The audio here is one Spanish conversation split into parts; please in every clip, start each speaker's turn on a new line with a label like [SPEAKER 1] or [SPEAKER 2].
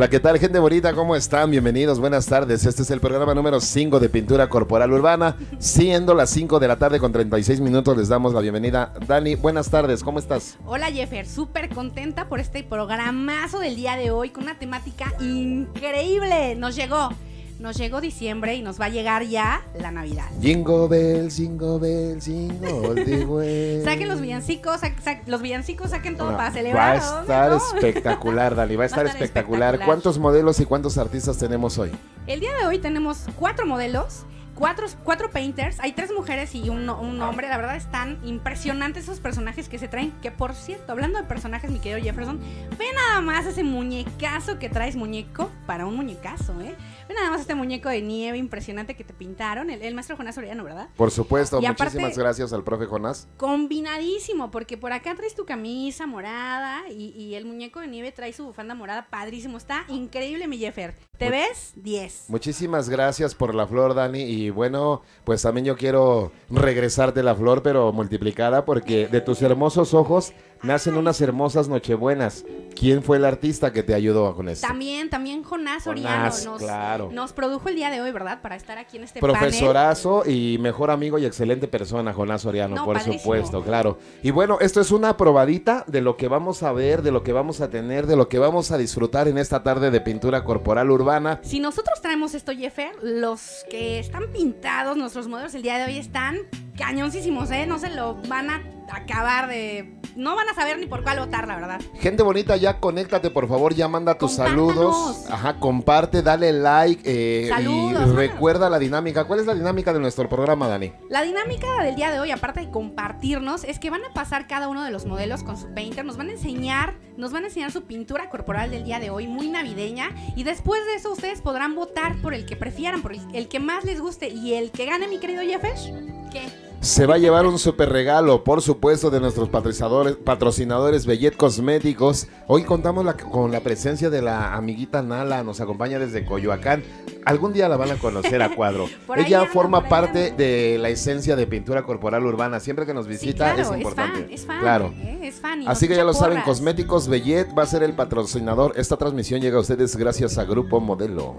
[SPEAKER 1] Hola, ¿qué tal, gente bonita? ¿Cómo están? Bienvenidos, buenas tardes. Este es el programa número 5 de Pintura Corporal Urbana. Siendo las 5 de la tarde con 36 minutos, les damos la bienvenida. Dani, buenas tardes, ¿cómo estás?
[SPEAKER 2] Hola, Jeffer, súper contenta por este programazo del día de hoy con una temática increíble. Nos llegó. Nos llegó diciembre y nos va a llegar ya la Navidad.
[SPEAKER 1] Jingle bell, jingle bell, the way.
[SPEAKER 2] Saquen los villancicos, sa- sa- los villancicos saquen todo para celebrar.
[SPEAKER 1] Va a estar
[SPEAKER 2] ¿no?
[SPEAKER 1] espectacular, Dani, va a estar, espectacular.
[SPEAKER 2] espectacular.
[SPEAKER 1] ¿Cuántos modelos y cuántos artistas tenemos hoy?
[SPEAKER 2] El día de hoy tenemos cuatro modelos, cuatro, cuatro painters, hay tres mujeres y un, un hombre. La verdad están impresionantes esos personajes que se traen. Que por cierto, hablando de personajes, mi querido Jefferson, ve nada más ese muñecazo que traes, muñeco, para un muñecazo, ¿eh? Ve nada más este muñeco de nieve impresionante que te pintaron, el, el maestro Jonás Soriano, ¿verdad?
[SPEAKER 1] Por supuesto,
[SPEAKER 2] Y aparte-
[SPEAKER 1] muchísimas gracias al profe Jonás.
[SPEAKER 2] Combinadísimo, porque por acá traes tu camisa morada y, y el muñeco de nieve trae su bufanda morada, padrísimo. Está increíble, mi Jeffer. ¿Te ves? 10.
[SPEAKER 1] Muchísimas gracias por la flor, Dani. Y bueno, pues también yo quiero regresarte la flor, pero multiplicada, porque de tus hermosos ojos nacen unas hermosas nochebuenas. ¿Quién fue el artista que te ayudó con esto?
[SPEAKER 2] También, también Jonás Soriano
[SPEAKER 1] Jonás,
[SPEAKER 2] nos,
[SPEAKER 1] claro.
[SPEAKER 2] nos produjo el día de hoy, ¿verdad? Para estar aquí en este panel.
[SPEAKER 1] Profesorazo y mejor amigo y excelente persona, Jonás Soriano,
[SPEAKER 2] No,
[SPEAKER 1] por
[SPEAKER 2] padrísimo.
[SPEAKER 1] supuesto, claro. Y bueno, esto es una probadita de lo que vamos a ver, de lo que vamos a tener, de lo que vamos a disfrutar en esta tarde de pintura corporal urbana.
[SPEAKER 2] Si nosotros traemos esto, Jeffer, los que están pintados, nuestros modelos el día de hoy están cañoncísimos, ¿eh? No se lo van a acabar de... No van a saber ni por cuál votar, la verdad.
[SPEAKER 1] Gente bonita, ya conéctate, por favor, ya manda tus saludos. Ajá, comparte, dale like eh,
[SPEAKER 2] Saludos,
[SPEAKER 1] y recuerda la dinámica. ¿Cuál es la dinámica de nuestro programa, Dani?
[SPEAKER 2] La dinámica del día de hoy, aparte de compartirnos, es que van a pasar cada uno de los modelos con su painter, nos van a enseñar, nos van a enseñar su pintura corporal del día de hoy, muy navideña, y después de eso ustedes podrán votar por el que prefieran, por el, el que más les guste, y el que gane, mi querido Jeffesh, ¿qué?
[SPEAKER 1] Se va a llevar un super regalo, por supuesto, de nuestros patrocinadores, patrocinadores Bellet Cosméticos. Hoy contamos la- con la presencia de la amiguita Nala, nos acompaña desde Coyoacán. Algún día la van a conocer a cuadro. Ella forma parte de la esencia de pintura corporal urbana. Siempre que nos
[SPEAKER 2] Sí,
[SPEAKER 1] visita
[SPEAKER 2] claro,
[SPEAKER 1] es importante.
[SPEAKER 2] fan, es fan,
[SPEAKER 1] Claro.
[SPEAKER 2] ¿eh? es fan. y
[SPEAKER 1] Así que ya lo saben. Cosméticos Bellet va a ser el patrocinador. Esta transmisión llega a ustedes gracias a Grupo Modelo.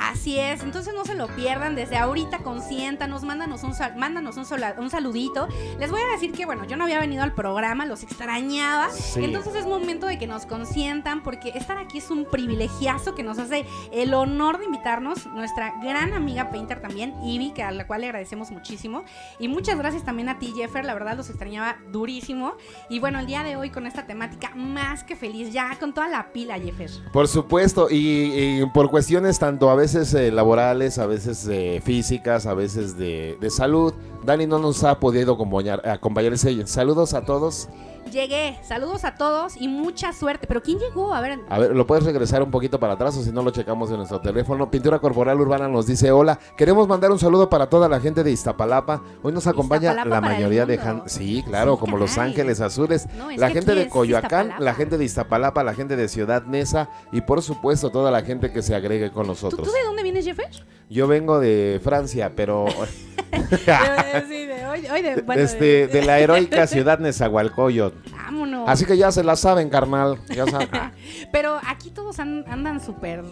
[SPEAKER 2] Así es, entonces no se lo pierdan, desde ahorita consiéntanos, mándanos un, sal- mándanos un, sola- un saludito. Les voy a decir que, bueno, yo no había venido al programa, los extrañaba,
[SPEAKER 1] Sí.
[SPEAKER 2] entonces es momento de que nos consientan, porque estar aquí es un privilegiazo que nos hace el honor de invitarnos nuestra gran amiga Painter también, Ivy, que a la cual le agradecemos muchísimo. Y muchas gracias también a ti, Jeffer, la verdad los extrañaba durísimo. Y bueno, el día de hoy con esta temática más que feliz, ya con toda la pila, Jeffer.
[SPEAKER 1] Por supuesto, y, y por cuestiones tanto a veces eh, laborales, a veces eh, físicas, a veces de, salud, Dani no nos ha podido acompañar, acompañarse. Saludos a todos.
[SPEAKER 2] Llegué, saludos a todos y mucha suerte. Pero ¿quién llegó? A ver,
[SPEAKER 1] A ver, ¿lo puedes regresar un poquito para atrás o si no lo checamos en nuestro teléfono? Pintura Corporal Urbana nos dice, hola, queremos mandar un saludo para toda la gente de Iztapalapa. Hoy nos acompaña
[SPEAKER 2] Iztapalapa
[SPEAKER 1] la mayoría de... Han- Sí, claro,
[SPEAKER 2] Sí,
[SPEAKER 1] como Los. Ángeles Azules.
[SPEAKER 2] No,
[SPEAKER 1] la gente de Coyoacán,
[SPEAKER 2] Iztapalapa.
[SPEAKER 1] la gente de Iztapalapa, la gente de Ciudad Neza y por supuesto toda la gente que se agregue con
[SPEAKER 2] ¿tú,
[SPEAKER 1] nosotros.
[SPEAKER 2] tú de dónde vienes, Jeffer?
[SPEAKER 1] Yo vengo de Francia, pero
[SPEAKER 2] sí, de hoy, hoy de, bueno,
[SPEAKER 1] este, de la heroica ciudad Nezahualcóyotl.
[SPEAKER 2] Vámonos.
[SPEAKER 1] Así que ya se la saben, carnal. Ya saben.
[SPEAKER 2] Pero aquí todos an- andan súper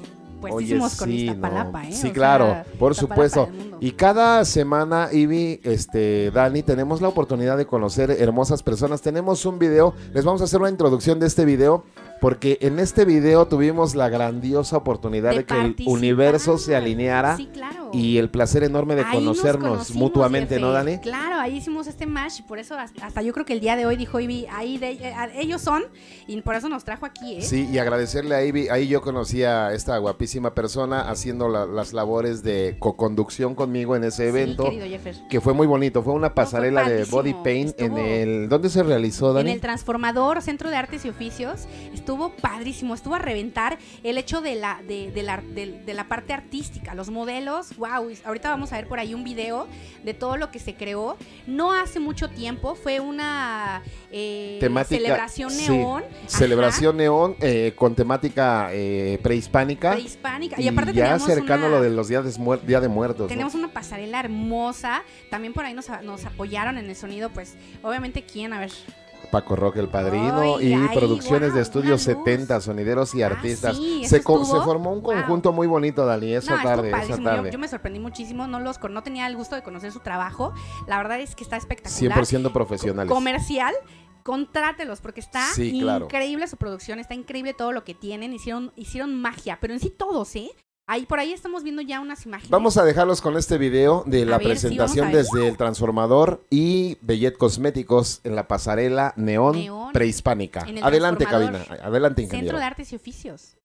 [SPEAKER 2] puestísimos con
[SPEAKER 1] sí,
[SPEAKER 2] Iztapalapa,
[SPEAKER 1] no.
[SPEAKER 2] ¿eh?
[SPEAKER 1] Sí,
[SPEAKER 2] O
[SPEAKER 1] claro,
[SPEAKER 2] sea,
[SPEAKER 1] por supuesto. Y cada semana, Ivy, este, Dani, tenemos la oportunidad de conocer hermosas personas. Tenemos un video, les vamos a hacer una introducción de este video, porque en este video tuvimos la grandiosa oportunidad de,
[SPEAKER 2] De
[SPEAKER 1] que el universo se alineara
[SPEAKER 2] Sí, claro.
[SPEAKER 1] y el placer enorme de
[SPEAKER 2] Ahí
[SPEAKER 1] conocernos mutuamente, ¿no. Dani?
[SPEAKER 2] Claro, ahí hicimos este match y por eso hasta, hasta yo creo que el día de hoy dijo Ivy, ahí de, eh, ellos son y por eso nos trajo aquí, ¿eh?
[SPEAKER 1] Sí, y agradecerle a Ivy. Ahí yo conocí a esta guapísima persona haciendo la- las labores de co-conducción conmigo en ese
[SPEAKER 2] Sí,
[SPEAKER 1] evento.
[SPEAKER 2] querido Jeffer.
[SPEAKER 1] que fue muy bonito. Fue una pasarela de body paint en el. ¿Dónde se realizó, Dani?
[SPEAKER 2] En el Transformador Centro de Artes y Oficios estuvo padrísimo, estuvo a reventar el hecho de la, de, de la, de- de la parte artística, los modelos, wow, ahorita vamos a ver por ahí un video de todo lo que se creó. No hace mucho tiempo, fue una eh,
[SPEAKER 1] Temática.
[SPEAKER 2] celebración
[SPEAKER 1] sí,
[SPEAKER 2] neón.
[SPEAKER 1] Celebración neón eh, con temática eh, prehispánica.
[SPEAKER 2] prehispánica. Y,
[SPEAKER 1] Y,
[SPEAKER 2] aparte
[SPEAKER 1] ya cercano
[SPEAKER 2] una-
[SPEAKER 1] lo de los días de, día de muertos. ¿no?
[SPEAKER 2] Tenemos una pasarela hermosa. También por ahí nos, nos apoyaron en el sonido, pues, obviamente, ¿quién? A ver.
[SPEAKER 1] Paco Roque el padrino
[SPEAKER 2] Ay,
[SPEAKER 1] y
[SPEAKER 2] ay,
[SPEAKER 1] producciones de estudios
[SPEAKER 2] una luz.
[SPEAKER 1] 70, sonideros y
[SPEAKER 2] Ah,
[SPEAKER 1] artistas.
[SPEAKER 2] sí, eso
[SPEAKER 1] se, co-
[SPEAKER 2] estuvo,
[SPEAKER 1] se formó un conjunto muy bonito, Dani, esa
[SPEAKER 2] No,
[SPEAKER 1] tarde, esa.
[SPEAKER 2] Yo, me sorprendí muchísimo, no los no tenía el gusto de conocer su trabajo. La verdad es que está espectacular.
[SPEAKER 1] 100% profesionales.
[SPEAKER 2] Comercial, contrátelos porque está
[SPEAKER 1] Sí, claro.
[SPEAKER 2] increíble su producción, está increíble todo lo que tienen, hicieron hicieron magia, pero en sí todos, ¿eh? Ahí por ahí estamos viendo ya unas imágenes.
[SPEAKER 1] Vamos a dejarlos con este video de la
[SPEAKER 2] ver,
[SPEAKER 1] presentación desde el transformador y Bellet Cosméticos en la pasarela Neón, prehispánica. Adelante, cabina. Adelante,
[SPEAKER 2] Centro
[SPEAKER 1] ingeniero.
[SPEAKER 2] de Artes y Oficios.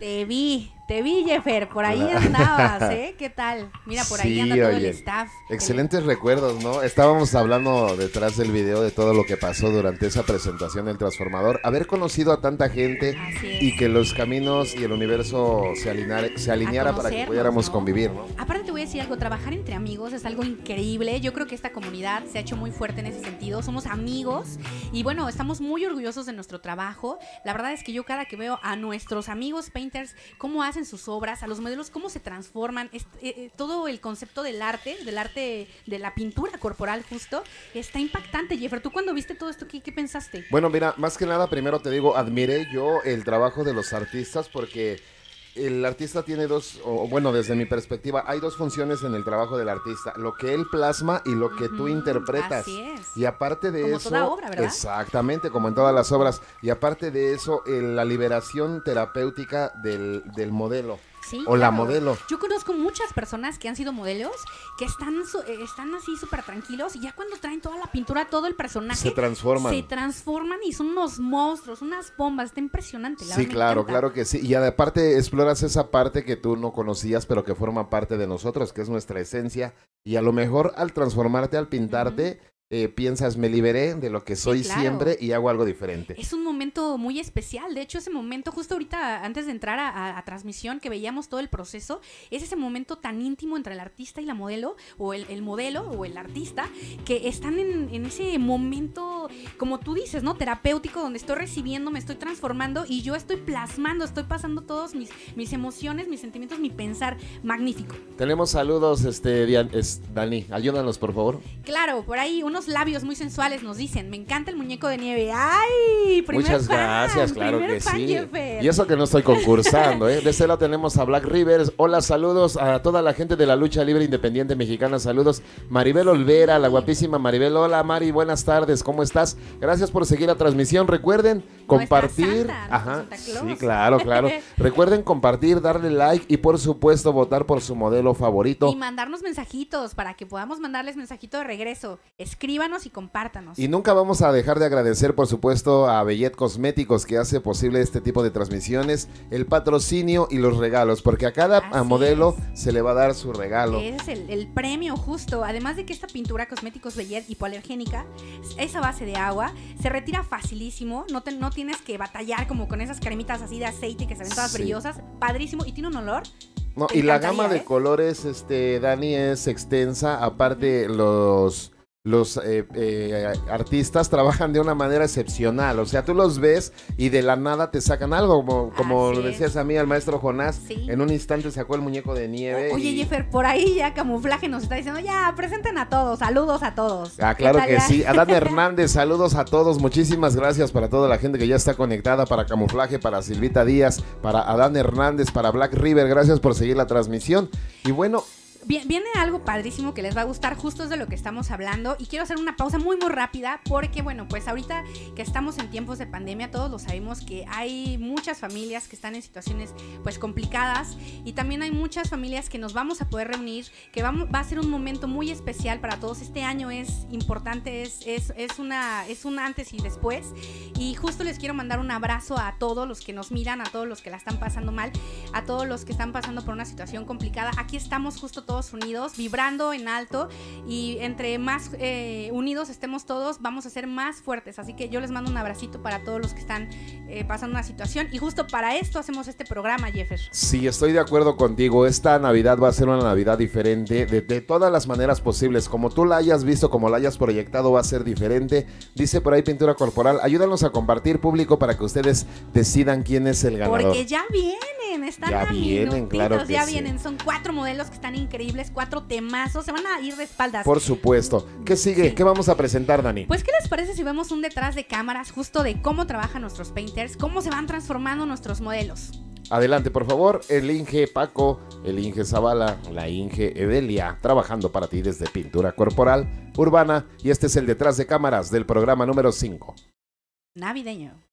[SPEAKER 2] Vi, te vi, Jeffer, por ahí andabas, ¿eh? ¿Qué tal? Mira, por ahí anda todo el
[SPEAKER 1] oye,
[SPEAKER 2] staff.
[SPEAKER 1] Excelentes recuerdos, ¿no? Estábamos hablando detrás del video de todo lo que pasó durante esa presentación del transformador. Haber conocido a tanta gente y que los caminos y el universo se, alineara, se alineara para que pudiéramos
[SPEAKER 2] ¿no?
[SPEAKER 1] convivir, ¿no?
[SPEAKER 2] Aparte te voy a decir algo, trabajar entre amigos es algo increíble. Yo creo que esta comunidad se ha hecho muy fuerte en ese sentido. Somos amigos y bueno, estamos muy orgullosos de nuestro trabajo. La verdad es que yo cada que veo a nuestros amigos painters cómo hacen sus obras, a los modelos cómo se transforman, eh, eh, todo el concepto del arte, del arte de la pintura corporal justo, está impactante. Jeffer, ¿tú cuando viste todo esto qué, qué pensaste?
[SPEAKER 1] Bueno, mira, más que nada, primero te digo, admiré yo el trabajo de los artistas porque el artista tiene dos, o bueno, desde mi perspectiva, hay dos funciones en el trabajo del artista, lo que él plasma y lo que tú interpretas.
[SPEAKER 2] así es.
[SPEAKER 1] Y aparte de
[SPEAKER 2] Como
[SPEAKER 1] eso,
[SPEAKER 2] toda obra, ¿verdad?
[SPEAKER 1] exactamente, como en todas las obras, y aparte de eso, el- la liberación terapéutica del, del modelo.
[SPEAKER 2] Sí,
[SPEAKER 1] o la
[SPEAKER 2] claro.
[SPEAKER 1] modelo.
[SPEAKER 2] Yo conozco muchas personas que han sido modelos que están, su- eh, están así súper tranquilos y ya cuando traen toda la pintura, todo el personaje,
[SPEAKER 1] Se transforman.
[SPEAKER 2] se transforman y son unos monstruos, unas bombas. Está impresionante. La
[SPEAKER 1] Sí, claro, claro que sí. Y aparte exploras esa parte que tú no conocías, pero que forma parte de nosotros, que es nuestra esencia. Y a lo mejor al transformarte, al pintarte, eh, piensas, me liberé de lo que soy
[SPEAKER 2] claro.
[SPEAKER 1] siempre y hago algo diferente.
[SPEAKER 2] Es un momento muy especial. De hecho, ese momento, justo ahorita, antes de entrar a, a- a transmisión, que veíamos todo el proceso, es ese momento tan íntimo entre el artista y la modelo, o el, el modelo o el artista, que están en, en ese momento, como tú dices, ¿no? Terapéutico, donde estoy recibiendo, me estoy transformando y yo estoy plasmando, estoy pasando todos mis, mis emociones, mis sentimientos, mi pensar. Magnífico.
[SPEAKER 1] Tenemos saludos, este, Dani, ayúdanos por favor.
[SPEAKER 2] Claro, por ahí unos labios muy sensuales nos dicen, me encanta el muñeco de nieve. ¡Ay!
[SPEAKER 1] Muchas
[SPEAKER 2] fan,
[SPEAKER 1] gracias, claro que
[SPEAKER 2] fan,
[SPEAKER 1] sí.
[SPEAKER 2] Jeffer.
[SPEAKER 1] Y eso que no estoy concursando, ¿eh? De este lado tenemos a Black Rivers. Hola, saludos a toda la gente de la lucha libre independiente mexicana. Saludos, Maribel Olvera, la guapísima Maribel. Hola, Mari, buenas tardes, ¿cómo estás? Gracias por seguir la transmisión. Recuerden compartir.
[SPEAKER 2] santa,
[SPEAKER 1] Ajá, sí, claro, claro. Recuerden compartir, darle like y por supuesto votar por su modelo favorito.
[SPEAKER 2] Y mandarnos mensajitos para que podamos mandarles mensajito de regreso. Escríbanos y compártanos.
[SPEAKER 1] Y nunca vamos a dejar de agradecer, por supuesto, a Bellet Cosméticos que hace posible este tipo de transmisiones, el patrocinio y los regalos, porque a cada
[SPEAKER 2] Así
[SPEAKER 1] a modelo
[SPEAKER 2] es.
[SPEAKER 1] se le va a dar su regalo.
[SPEAKER 2] Ese es el, el premio justo. Además de que esta pintura cosméticos Bellet hipoalergénica es a base de agua, se retira facilísimo, no, te- no tienes que batallar como con esas cremitas así de aceite que se ven todas
[SPEAKER 1] Sí.
[SPEAKER 2] brillosas. Padrísimo y tiene un olor.
[SPEAKER 1] No, y la gama de
[SPEAKER 2] ¿eh?
[SPEAKER 1] colores, este, Dani, es extensa. Aparte, los, los eh, eh, artistas trabajan de una manera excepcional. O sea, tú los ves y de la nada te sacan algo. Como, como lo decías a mí, al maestro Jonás,
[SPEAKER 2] Sí.
[SPEAKER 1] en un instante sacó el muñeco de nieve.
[SPEAKER 2] Oye,
[SPEAKER 1] y-
[SPEAKER 2] Jeffer, por ahí ya camuflaje nos está diciendo, ya, presenten a todos, saludos a todos.
[SPEAKER 1] Ah,
[SPEAKER 2] ¿Qué
[SPEAKER 1] claro que sí. Adán Hernández, saludos a todos. Muchísimas gracias para toda la gente que ya está conectada, para Camuflaje, para Silvita Díaz, para Adán Hernández, para Black River. Gracias por seguir la transmisión. Y bueno,
[SPEAKER 2] Viene algo padrísimo que les va a gustar, justo es de lo que estamos hablando. Y quiero hacer una pausa muy, muy rápida, porque, bueno, pues ahorita que estamos en tiempos de pandemia, todos lo sabemos que hay muchas familias que están en situaciones, pues, complicadas. Y también hay muchas familias que nos vamos a poder reunir, que vamos, va a ser un momento muy especial para todos. Este año es importante, es, es, es, una, es un antes y después. Y justo les quiero mandar un abrazo a todos los que nos miran, a todos los que la están pasando mal, a todos los que están pasando por una situación complicada. Aquí estamos justo todos unidos, vibrando en alto y entre más eh, unidos estemos todos, vamos a ser más fuertes. Así que yo les mando un abracito para todos los que están eh, pasando una situación y justo para esto hacemos este programa, Jeffer.
[SPEAKER 1] sí, estoy de acuerdo contigo. Esta Navidad va a ser una Navidad diferente de, de todas las maneras posibles. Como tú la hayas visto, como la hayas proyectado, va a ser diferente. Dice por ahí Pintura Corporal. Ayúdanos a compartir público para que ustedes decidan quién es el ganador.
[SPEAKER 2] Porque ya vienen, están
[SPEAKER 1] Ya
[SPEAKER 2] a
[SPEAKER 1] vienen, claro que
[SPEAKER 2] ya
[SPEAKER 1] sí.
[SPEAKER 2] vienen. Son cuatro modelos que están increíbles, cuatro temazos, se van a ir de espaldas.
[SPEAKER 1] Por supuesto. ¿Qué sigue?
[SPEAKER 2] Sí.
[SPEAKER 1] ¿Qué vamos a presentar, Dani?
[SPEAKER 2] Pues, ¿qué les parece si vemos un detrás de cámaras justo de cómo trabajan nuestros painters, cómo se van transformando nuestros modelos?
[SPEAKER 1] Adelante, por favor. El Inge Paco, el Inge Zavala, la Inge Edelia, trabajando para ti desde Pintura Corporal Urbana. Y este es el detrás de cámaras del programa número 5.
[SPEAKER 2] Navideño.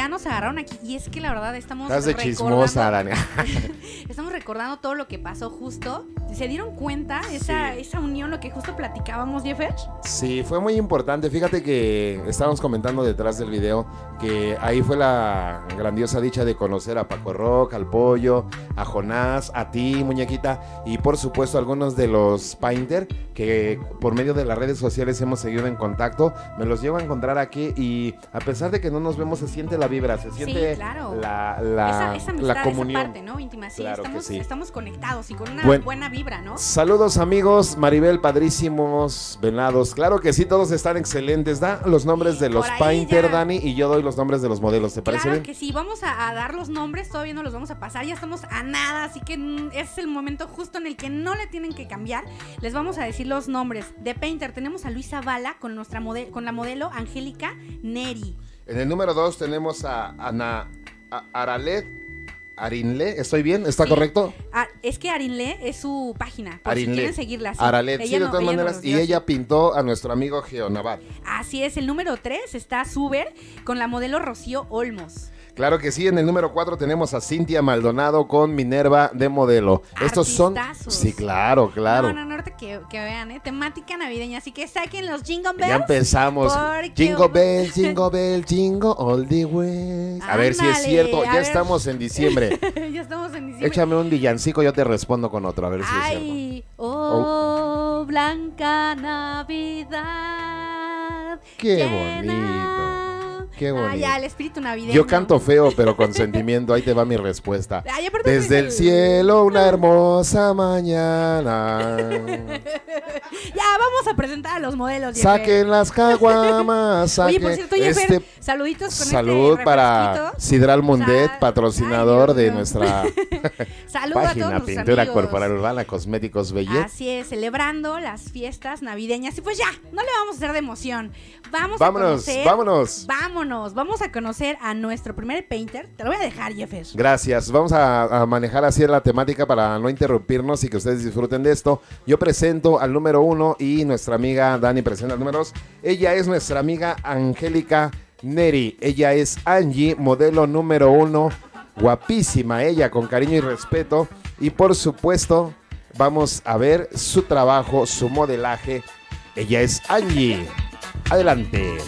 [SPEAKER 2] Ya nos agarraron aquí y es que la verdad estamos
[SPEAKER 1] Estás de chismosa,
[SPEAKER 2] estamos recordando todo lo que pasó justo. ¿Se dieron cuenta esa,
[SPEAKER 1] Sí.
[SPEAKER 2] esa unión, lo que justo platicábamos, Jeffer?
[SPEAKER 1] Sí, fue muy importante. Fíjate que estábamos comentando detrás del video que ahí fue la grandiosa dicha de conocer a Paco Rock, al Pollo, a Jonás, a ti, muñequita, y por supuesto algunos de los Painter que por medio de las redes sociales hemos seguido en contacto. Me los llevo a encontrar aquí y a pesar de que no nos vemos, se siente la vibra, se siente
[SPEAKER 2] claro.
[SPEAKER 1] la, la,
[SPEAKER 2] esa, esa amistad,
[SPEAKER 1] la comunión.
[SPEAKER 2] esa parte, ¿no? Íntima, sí,
[SPEAKER 1] Claro
[SPEAKER 2] estamos,
[SPEAKER 1] sí.
[SPEAKER 2] estamos conectados y con una
[SPEAKER 1] Buen-
[SPEAKER 2] buena vibra, ¿no?
[SPEAKER 1] Saludos amigos, Maribel, padrísimos, venados. Claro que sí, todos están excelentes. Da los nombres de los Painter. Dani, y yo doy los nombres de los modelos. ¿Te parece
[SPEAKER 2] Claro
[SPEAKER 1] bien?
[SPEAKER 2] que sí, vamos a, a dar los nombres, todavía no los vamos a pasar, ya estamos a nada, así que mm, es el momento justo en el que no le tienen que cambiar. Les vamos a decir los nombres. De Painter tenemos a Luisa Bala con, nuestra mode- con la modelo Angélica Neri.
[SPEAKER 1] En el número 2 tenemos a Ana a- Aralet Arinle. ¿Estoy bien? ¿Está
[SPEAKER 2] Sí.
[SPEAKER 1] correcto?
[SPEAKER 2] Ah, es que Arinle es su página, por si
[SPEAKER 1] Arinle.
[SPEAKER 2] quieren seguirla. sí.
[SPEAKER 1] Aralet, sí,
[SPEAKER 2] Ella
[SPEAKER 1] de todas
[SPEAKER 2] no
[SPEAKER 1] maneras. y
[SPEAKER 2] dio
[SPEAKER 1] ella pintó a nuestro amigo Geonavar.
[SPEAKER 2] Así es, el número 3 está Suber con la modelo Rocío Olmos.
[SPEAKER 1] Claro que sí, en el número 4 tenemos a Cintia Maldonado con Minerva de modelo. Estos son. Sí, claro, claro.
[SPEAKER 2] No, no, no, que, que vean, ¿eh? Temática navideña, así que saquen los jingle bells.
[SPEAKER 1] Ya empezamos.
[SPEAKER 2] Porque-
[SPEAKER 1] Jingle bell, jingle bell, jingle all the way. A ver si es cierto. Ya
[SPEAKER 2] ver.
[SPEAKER 1] estamos en diciembre.
[SPEAKER 2] ya estamos en diciembre.
[SPEAKER 1] Échame un villancico, yo te respondo con otro. A ver si es cierto.
[SPEAKER 2] Ay, oh, blanca Navidad.
[SPEAKER 1] Qué bonito. Qué
[SPEAKER 2] Ah, ya, el espíritu navideño.
[SPEAKER 1] Yo canto feo, pero con sentimiento. Ahí te va mi respuesta.
[SPEAKER 2] Ay,
[SPEAKER 1] Desde el cielo, una hermosa mañana.
[SPEAKER 2] Ya, vamos a presentar a los modelos.
[SPEAKER 1] Saquen las caguamas.
[SPEAKER 2] Oye,
[SPEAKER 1] Saquen
[SPEAKER 2] por cierto,
[SPEAKER 1] este
[SPEAKER 2] saluditos con
[SPEAKER 1] salud
[SPEAKER 2] este
[SPEAKER 1] para. Sidral Mundet, patrocinador
[SPEAKER 2] Ay,
[SPEAKER 1] de nuestra
[SPEAKER 2] Saludos a todos
[SPEAKER 1] página Pintura
[SPEAKER 2] amigos.
[SPEAKER 1] Corporal Urbana Cosméticos Bellet.
[SPEAKER 2] Así es, celebrando las fiestas navideñas. Y pues ya, no le vamos a hacer de emoción. Vamos
[SPEAKER 1] Vámonos,
[SPEAKER 2] a conocer.
[SPEAKER 1] vámonos.
[SPEAKER 2] Vámonos, vamos a conocer a nuestro primer painter. Te lo voy a dejar, Jeffer.
[SPEAKER 1] Gracias. Vamos a, a manejar así la temática para no interrumpirnos y que ustedes disfruten de esto. Yo presento al número uno y nuestra amiga Dani presenta al número dos. Ella es nuestra amiga Angélica Neri. Ella es Angie, modelo número uno. Guapísima ella, con cariño y respeto. Y por supuesto, vamos a ver su trabajo, su modelaje. Ella es Angie. Adelante.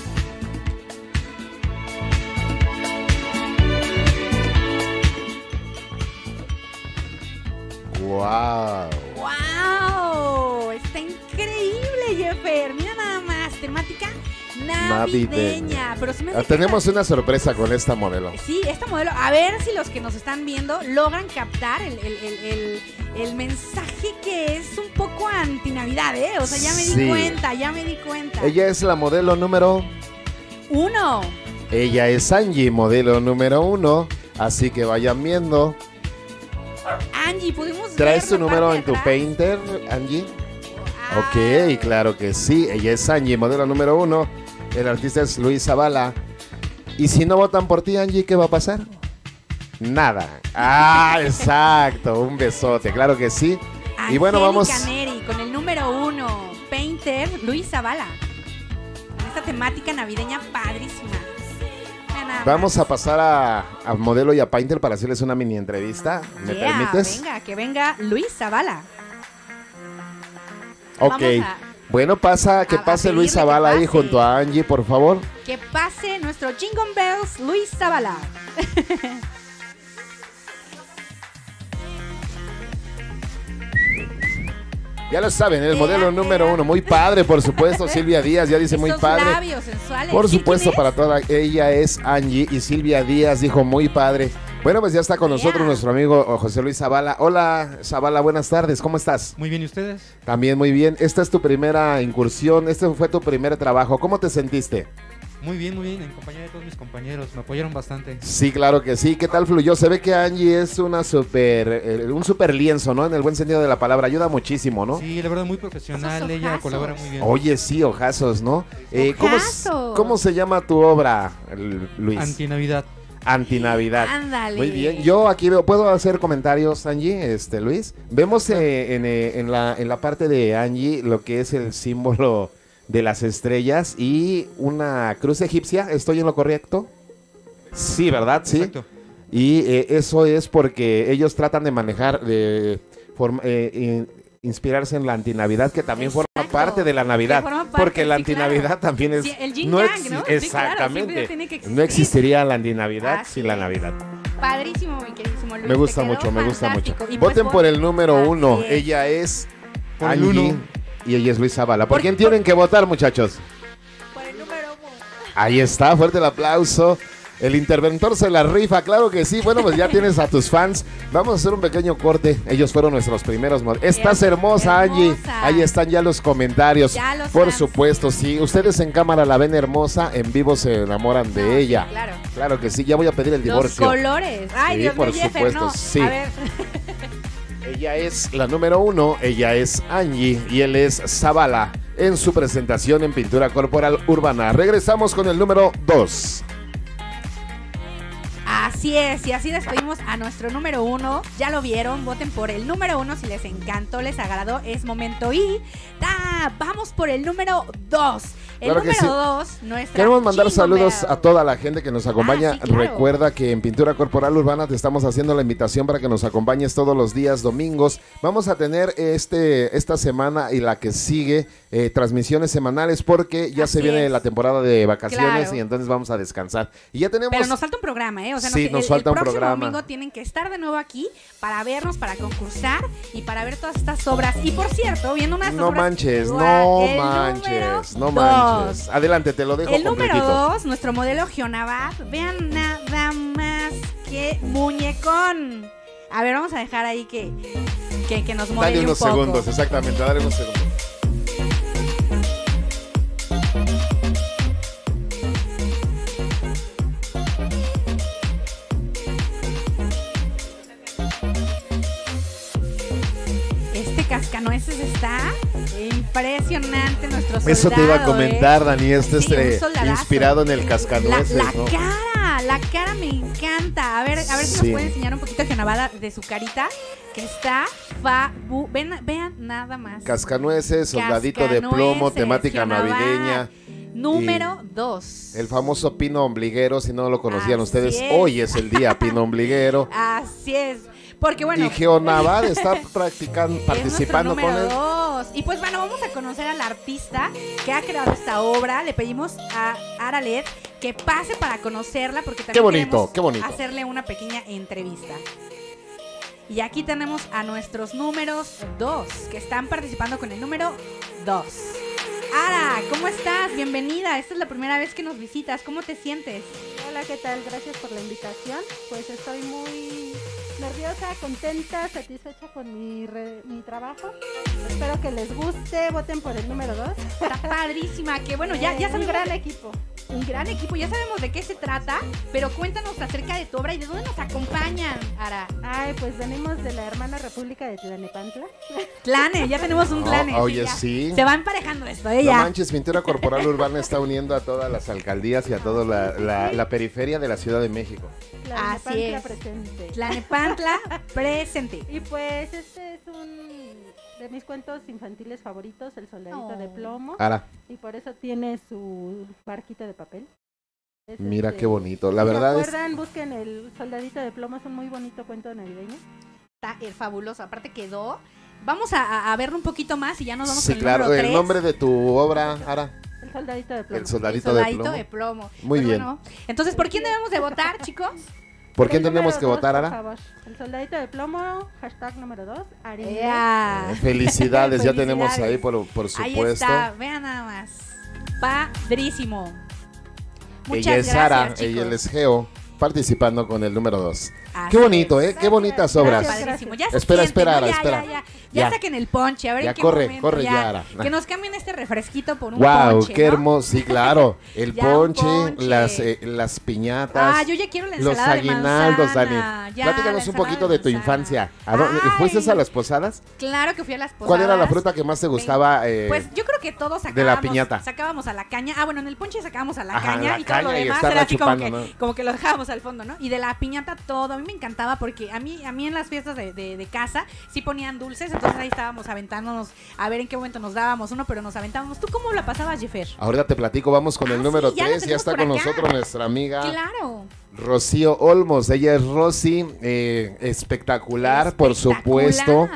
[SPEAKER 1] Wow.
[SPEAKER 2] ¡Wow! Está increíble, Jeffer. Mira nada más, temática navideña.
[SPEAKER 1] Navideña.
[SPEAKER 2] Pero me
[SPEAKER 1] Ah, Tenemos una sorpresa con esta modelo.
[SPEAKER 2] Sí, esta modelo. A ver si los que nos están viendo logran captar el, el- el- mensaje que es un poco anti-Navidad, ¿eh? O sea, ya me di
[SPEAKER 1] Sí.
[SPEAKER 2] cuenta, ya me di cuenta.
[SPEAKER 1] Ella es la modelo número.
[SPEAKER 2] Uno.
[SPEAKER 1] Ella es Angie, modelo número uno. Así que vayan viendo.
[SPEAKER 2] Angie, ¿pudimos
[SPEAKER 1] ¿Traes tu número en tu painter, Angie?
[SPEAKER 2] Ah,
[SPEAKER 1] Ok, claro que sí. Ella es Angie, modelo número uno. El artista es Luis Zavala. Y si no votan por ti, Angie, ¿qué va a pasar? Nada. Ah, exacto. Un besote, claro que sí. Y bueno, vamos.
[SPEAKER 2] Neri con el número uno, Painter Luis Zavala. Con esta temática navideña padrísima.
[SPEAKER 1] Vamos a pasar a, a modelo y a Painter para hacerles una mini entrevista. ¿Me
[SPEAKER 2] Yeah,
[SPEAKER 1] permites?
[SPEAKER 2] Venga, que venga Luis Zavala.
[SPEAKER 1] Ok.
[SPEAKER 2] A-
[SPEAKER 1] Bueno, pasa, que
[SPEAKER 2] a-
[SPEAKER 1] pase Luis Zavala ahí junto a Angie, por favor.
[SPEAKER 2] Que pase nuestro Jingle Bells Luis Zavala.
[SPEAKER 1] Ya lo saben, el modelo
[SPEAKER 2] ea.
[SPEAKER 1] número uno. Muy padre, por supuesto. Silvia Díaz ya dice muy padre.
[SPEAKER 2] labios sensuales.
[SPEAKER 1] Por
[SPEAKER 2] ¿Sí,
[SPEAKER 1] supuesto, para toda ella es Angie y Silvia Díaz dijo muy padre. Bueno, pues ya está con nosotros nuestro amigo José Luis Zavala. Hola, Zavala, buenas tardes, ¿cómo estás?
[SPEAKER 3] Muy bien, ¿y ustedes?
[SPEAKER 1] También muy bien. Esta es tu primera incursión, este fue tu primer trabajo. ¿Cómo te sentiste?
[SPEAKER 3] Muy bien, muy bien, en compañía de todos mis compañeros, me apoyaron bastante.
[SPEAKER 1] Sí, claro que sí. ¿Qué tal fluyó? Se ve que Angie es una super, eh, un super lienzo, ¿no? En el buen sentido de la palabra. Ayuda muchísimo, ¿no?
[SPEAKER 3] Sí, la verdad, muy profesional, ella colabora muy bien.
[SPEAKER 1] Oye, sí, ojazos, ¿no? Eh, ¿cómo, es-. ¿Cómo se llama tu obra, Luis?
[SPEAKER 3] Antinavidad.
[SPEAKER 1] Antinavidad.
[SPEAKER 2] Ándale.
[SPEAKER 1] Muy bien. Yo aquí veo, ¿puedo hacer comentarios, Angie, este, Luis? Vemos eh, en, eh, en la, en la parte de Angie lo que es el símbolo de las estrellas y una cruz egipcia. ¿Estoy en lo correcto? Sí, ¿verdad? Sí.
[SPEAKER 3] Exacto.
[SPEAKER 1] Y eh, eso es porque ellos tratan de manejar, de eh, in- inspirarse en la antinavidad, que también forma parte de la Navidad.
[SPEAKER 2] Parte,
[SPEAKER 1] porque la
[SPEAKER 2] sí, claro.
[SPEAKER 1] antinavidad también es...
[SPEAKER 2] Sí, el yin yang, ¿no? Sí, claro,
[SPEAKER 1] exactamente. no existiría la antinavidad sin la. Navidad.
[SPEAKER 2] Padrísimo, mi queridísimo Luis.
[SPEAKER 1] Me gusta mucho, me gusta mucho.
[SPEAKER 2] Y pues
[SPEAKER 1] Voten por el número uno.
[SPEAKER 2] es.
[SPEAKER 1] Ella es
[SPEAKER 3] Por el
[SPEAKER 1] Angie
[SPEAKER 3] uno.
[SPEAKER 1] Y ella es Luis Zavala. ¿Por
[SPEAKER 2] Por-
[SPEAKER 1] quién tienen que votar, muchachos?
[SPEAKER 2] Por el número uno.
[SPEAKER 1] Ahí está, fuerte el aplauso. El interventor se la rifa, claro que sí. Bueno, pues ya tienes a tus fans. Vamos a hacer un pequeño corte. Ellos fueron nuestros primeros. Estás hermosa, Angie. Ahí están ya los comentarios.
[SPEAKER 2] Ya los
[SPEAKER 1] Por
[SPEAKER 2] fans.
[SPEAKER 1] supuesto, sí. Ustedes en cámara la ven hermosa, en vivo se enamoran de
[SPEAKER 2] No,
[SPEAKER 1] ella.
[SPEAKER 2] claro.
[SPEAKER 1] Claro que sí, ya voy a pedir el
[SPEAKER 2] Los
[SPEAKER 1] divorcio.
[SPEAKER 2] colores. Ay,
[SPEAKER 1] Sí,
[SPEAKER 2] Dios
[SPEAKER 1] por
[SPEAKER 2] mío,
[SPEAKER 1] supuesto,
[SPEAKER 2] no.
[SPEAKER 1] sí.
[SPEAKER 2] A ver,
[SPEAKER 1] Ella es la número uno, ella es Angie y él es Zavala en su presentación en pintura corporal urbana. Regresamos con el número dos.
[SPEAKER 2] Así es, y así despedimos a nuestro número uno. Ya lo vieron, voten por el número uno si les encantó, les agradó, es momento. Y ¡ta! vamos por el número dos. El
[SPEAKER 1] Claro que
[SPEAKER 2] número
[SPEAKER 1] sí.
[SPEAKER 2] dos, nuestra.
[SPEAKER 1] Queremos mandar saludos a toda la gente que nos acompaña.
[SPEAKER 2] Ah, sí, claro.
[SPEAKER 1] Recuerda que en Pintura Corporal Urbana te estamos haciendo la invitación para que nos acompañes todos los días domingos. Vamos a tener este esta semana y la que sigue eh, transmisiones semanales porque ya se viene
[SPEAKER 2] es.
[SPEAKER 1] la temporada de vacaciones
[SPEAKER 2] Claro.
[SPEAKER 1] y entonces vamos a descansar. Y ya tenemos
[SPEAKER 2] Pero nos falta un programa, ¿eh? O sea,
[SPEAKER 1] Sí,
[SPEAKER 2] que
[SPEAKER 1] nos
[SPEAKER 2] el,
[SPEAKER 1] falta
[SPEAKER 2] el
[SPEAKER 1] un
[SPEAKER 2] próximo
[SPEAKER 1] programa.
[SPEAKER 2] domingo tienen que estar de nuevo aquí para vernos, para concursar y para ver todas estas obras. Y por cierto, viendo unas
[SPEAKER 1] No
[SPEAKER 2] obras.
[SPEAKER 1] manches, no
[SPEAKER 2] El
[SPEAKER 1] manches, no manches.
[SPEAKER 2] dos.
[SPEAKER 1] Adelante, te lo dejo
[SPEAKER 2] El número dos, nuestro modelo Gionabad. Vean nada más que muñecón. A ver, vamos a dejar ahí que, que, que nos modele
[SPEAKER 1] Dale unos
[SPEAKER 2] un poco.
[SPEAKER 1] segundos, exactamente, dale unos segundos.
[SPEAKER 2] Este cascanueces está impresionante nuestro soldado.
[SPEAKER 1] Eso te iba a
[SPEAKER 2] ¿eh?
[SPEAKER 1] comentar, Dani, este
[SPEAKER 2] Sí,
[SPEAKER 1] es eh,
[SPEAKER 2] soldadazo.
[SPEAKER 1] inspirado en el cascanueces,
[SPEAKER 2] la
[SPEAKER 1] ¿no?
[SPEAKER 2] cara, la cara me encanta. A ver, a ver si nos puede enseñar un poquito Gionabada de su carita, que está fabu. Ven, vean nada más.
[SPEAKER 1] Cascanueces, soldadito de plomo, temática navideña.
[SPEAKER 2] Número 2.
[SPEAKER 1] El famoso pino ombliguero, si no lo conocían
[SPEAKER 2] Así
[SPEAKER 1] ustedes,
[SPEAKER 2] es.
[SPEAKER 1] hoy es el día pino ombliguero.
[SPEAKER 2] Así es. Porque bueno.
[SPEAKER 1] y Geonavad está practicando,
[SPEAKER 2] es
[SPEAKER 1] participando con
[SPEAKER 2] número
[SPEAKER 1] él.
[SPEAKER 2] dos. Y pues bueno, vamos a conocer al artista que ha creado esta obra. Le pedimos a Aralet que pase para conocerla porque también
[SPEAKER 1] Qué bonito,
[SPEAKER 2] queremos
[SPEAKER 1] qué bonito.
[SPEAKER 2] hacerle una pequeña entrevista. Y aquí tenemos a nuestros números 2 que están participando con el número 2. Ara, ¿cómo estás? Bienvenida. Esta es la primera vez que nos visitas. ¿Cómo te sientes?
[SPEAKER 4] Hola, ¿qué tal? Gracias por la invitación. Pues estoy muy nerviosa, contenta, satisfecha con mi, re- mi trabajo. Espero que les guste, voten por el número 2.
[SPEAKER 2] Está padrísima. Que bueno, ya, ya
[SPEAKER 4] un
[SPEAKER 2] sabemos
[SPEAKER 4] gran
[SPEAKER 2] de-
[SPEAKER 4] equipo.
[SPEAKER 2] un gran equipo. Ya sabemos de qué se trata, pero cuéntanos acerca de tu obra y de dónde nos acompañan, Ara.
[SPEAKER 4] Ay, pues venimos de la hermana república de Tlanepantla.
[SPEAKER 2] Plane, ya tenemos un plane.
[SPEAKER 1] Oh, oye, sí.
[SPEAKER 2] Se va emparejando esto, ¿eh?
[SPEAKER 1] No manches, Pintura Corporal Urbana está uniendo a todas las alcaldías y a toda la, la- la periferia de la Ciudad de México.
[SPEAKER 2] Así es.
[SPEAKER 4] presente.
[SPEAKER 2] Tlanepantla presente.
[SPEAKER 4] Y pues este es un de mis cuentos infantiles favoritos, El soldadito de
[SPEAKER 2] Oh.
[SPEAKER 4] plomo.
[SPEAKER 1] Ahora,
[SPEAKER 4] Y por eso tiene su barquita de papel. Es,
[SPEAKER 1] mira
[SPEAKER 4] este,
[SPEAKER 1] qué bonito. La
[SPEAKER 4] si
[SPEAKER 1] verdad
[SPEAKER 4] ¿Se
[SPEAKER 1] es
[SPEAKER 4] acuerdan? Busquen el soldadito de plomo, es un muy bonito cuento navideño.
[SPEAKER 2] Está eh, fabuloso. Aparte quedó. Vamos a, verlo un poquito más y ya nos vamos
[SPEAKER 1] Sí,
[SPEAKER 2] con el
[SPEAKER 1] claro.
[SPEAKER 2] número
[SPEAKER 1] El nombre de tu obra, Ara.
[SPEAKER 4] El soldadito de plomo.
[SPEAKER 1] El
[SPEAKER 2] El
[SPEAKER 1] soldadito, de
[SPEAKER 2] de
[SPEAKER 1] plomo.
[SPEAKER 2] plomo.
[SPEAKER 1] Muy
[SPEAKER 2] Pues
[SPEAKER 1] bien.
[SPEAKER 2] bueno, entonces, ¿por quién debemos de votar, chicos?
[SPEAKER 1] ¿Por quién tenemos
[SPEAKER 4] número
[SPEAKER 1] que
[SPEAKER 4] dos,
[SPEAKER 1] votar,
[SPEAKER 4] por
[SPEAKER 1] Ara?
[SPEAKER 4] favor. El soldadito de plomo, hashtag número 2, Arinle.
[SPEAKER 2] Ea.
[SPEAKER 1] Eh, Felicidades, ya tenemos ahí
[SPEAKER 2] Felicidades.
[SPEAKER 1] por, por
[SPEAKER 2] Ahí
[SPEAKER 1] supuesto.
[SPEAKER 2] está, vean nada más. Padrísimo. Muchas
[SPEAKER 1] ella es
[SPEAKER 2] gracias,
[SPEAKER 1] Sara,
[SPEAKER 2] chicos.
[SPEAKER 1] ella es Geo, participando con el número 2.
[SPEAKER 2] Así
[SPEAKER 1] Qué bonito. ¿eh? Qué bonitas obras.
[SPEAKER 4] gracias.
[SPEAKER 2] Padrísimo. Ya
[SPEAKER 1] Espera,
[SPEAKER 2] sienten,
[SPEAKER 1] espera,
[SPEAKER 2] ¿no? ya,
[SPEAKER 1] espera.
[SPEAKER 2] Ya, ya, saquen el ponche, a ver
[SPEAKER 1] Ya
[SPEAKER 2] en qué
[SPEAKER 1] corre,
[SPEAKER 2] momento,
[SPEAKER 1] corre ya.
[SPEAKER 2] Que nos cambien este refresquito por un
[SPEAKER 1] Wow,
[SPEAKER 2] ponche,
[SPEAKER 1] qué
[SPEAKER 2] ¿no?
[SPEAKER 1] hermoso. Sí, claro. El ponche,
[SPEAKER 2] ponche.
[SPEAKER 1] Las, eh, las piñatas.
[SPEAKER 2] Ah, yo ya quiero la
[SPEAKER 1] los
[SPEAKER 2] ensalada de
[SPEAKER 1] aguinaldos,
[SPEAKER 2] manzana.
[SPEAKER 1] Dani. Platícanos
[SPEAKER 2] la
[SPEAKER 1] un poquito de tu
[SPEAKER 2] manzana.
[SPEAKER 1] infancia. ¿A dónde-
[SPEAKER 2] Ay.
[SPEAKER 1] ¿Fuiste a las posadas?
[SPEAKER 2] Claro que fui a las posadas.
[SPEAKER 1] ¿Cuál era la fruta que más te gustaba? eh,
[SPEAKER 2] Pues yo creo que todos sacábamos,
[SPEAKER 1] de la piñata.
[SPEAKER 2] sacábamos a la caña. Ah, bueno, en el ponche sacábamos a la
[SPEAKER 1] Ajá,
[SPEAKER 2] caña
[SPEAKER 1] la
[SPEAKER 2] y todo lo
[SPEAKER 1] caña
[SPEAKER 2] demás era así como
[SPEAKER 1] chupando,
[SPEAKER 2] que,
[SPEAKER 1] ¿no?
[SPEAKER 2] como que lo dejábamos al fondo, ¿no? Y de la piñata todo. A mí me encantaba porque a mí, a mí en las fiestas de, de- de casa sí ponían dulces, entonces ahí estábamos aventándonos a ver en qué momento nos dábamos uno, pero nos aventábamos. ¿Tú cómo la pasabas, Jeffer?
[SPEAKER 1] Ahorita te platico, vamos con
[SPEAKER 2] Ah,
[SPEAKER 1] el número
[SPEAKER 2] sí, ya la
[SPEAKER 1] 3. Ya, está con
[SPEAKER 2] acá.
[SPEAKER 1] nosotros nuestra amiga
[SPEAKER 2] Claro.
[SPEAKER 1] Rocío Olmos. Ella es Rosy, eh, espectacular, por supuesto.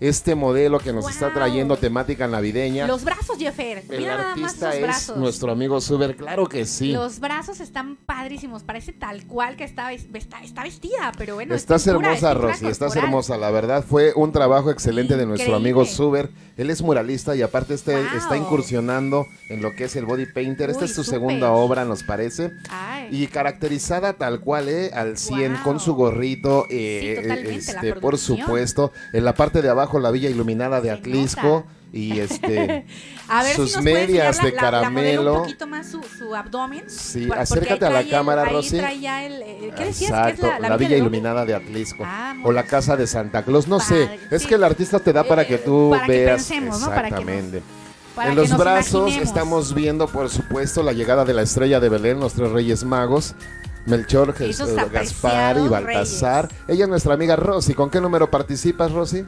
[SPEAKER 1] Este modelo que nos está trayendo temática navideña.
[SPEAKER 2] Los brazos, Jeffer.
[SPEAKER 1] el
[SPEAKER 2] Mira nada más sus
[SPEAKER 1] es
[SPEAKER 2] brazos.
[SPEAKER 1] nuestro amigo Suber, claro que sí.
[SPEAKER 2] Los brazos están padrísimos, parece tal cual que está, está, está vestida, pero bueno. es
[SPEAKER 1] Estás
[SPEAKER 2] pintura,
[SPEAKER 1] hermosa,
[SPEAKER 2] es
[SPEAKER 1] Rosy, estás hermosa. La verdad fue un trabajo excelente de nuestro amigo. Suber. Él es muralista y aparte este,
[SPEAKER 2] Wow.
[SPEAKER 1] está incursionando en lo que es el body painter. Esta es su segunda obra, nos parece.
[SPEAKER 2] Ay.
[SPEAKER 1] Y caracterizada tal cual, ¿eh? Al 100,
[SPEAKER 2] Wow.
[SPEAKER 1] con su gorrito, eh,
[SPEAKER 2] Sí,
[SPEAKER 1] este, por supuesto. En la parte de abajo, la villa iluminada de Atlisco. Y este,
[SPEAKER 2] A ver
[SPEAKER 1] sus
[SPEAKER 2] si nos
[SPEAKER 1] medias de
[SPEAKER 2] la- la- la
[SPEAKER 1] caramelo.
[SPEAKER 2] un poquito más su, su abdomen.
[SPEAKER 1] Sí,
[SPEAKER 2] Por-
[SPEAKER 1] acércate a la
[SPEAKER 2] el-
[SPEAKER 1] cámara,
[SPEAKER 2] ahí
[SPEAKER 1] Rosy.
[SPEAKER 2] trae ya el, eh, ¿Qué decías?
[SPEAKER 1] exacto,
[SPEAKER 2] ¿Qué es la,
[SPEAKER 1] la,
[SPEAKER 2] Villa
[SPEAKER 1] iluminada de Atlisco.
[SPEAKER 2] Ah,
[SPEAKER 1] o la casa de Santa Claus, no sé.
[SPEAKER 2] Padre,
[SPEAKER 1] Es
[SPEAKER 2] sí.
[SPEAKER 1] que el artista te da para
[SPEAKER 2] Eh,
[SPEAKER 1] que tú
[SPEAKER 2] para que
[SPEAKER 1] veas.
[SPEAKER 2] pensemos, ¿no? Para que nos-
[SPEAKER 1] exactamente.
[SPEAKER 2] Para
[SPEAKER 1] en
[SPEAKER 2] que
[SPEAKER 1] los
[SPEAKER 2] nos
[SPEAKER 1] brazos
[SPEAKER 2] imaginemos.
[SPEAKER 1] estamos viendo, por supuesto, la llegada de la estrella de Belén, los tres reyes magos. Melchor, Jes-
[SPEAKER 2] Esos
[SPEAKER 1] eh, Gaspar y Baltasar. Ella es nuestra amiga Rosy. ¿Con qué número participas, Rosy?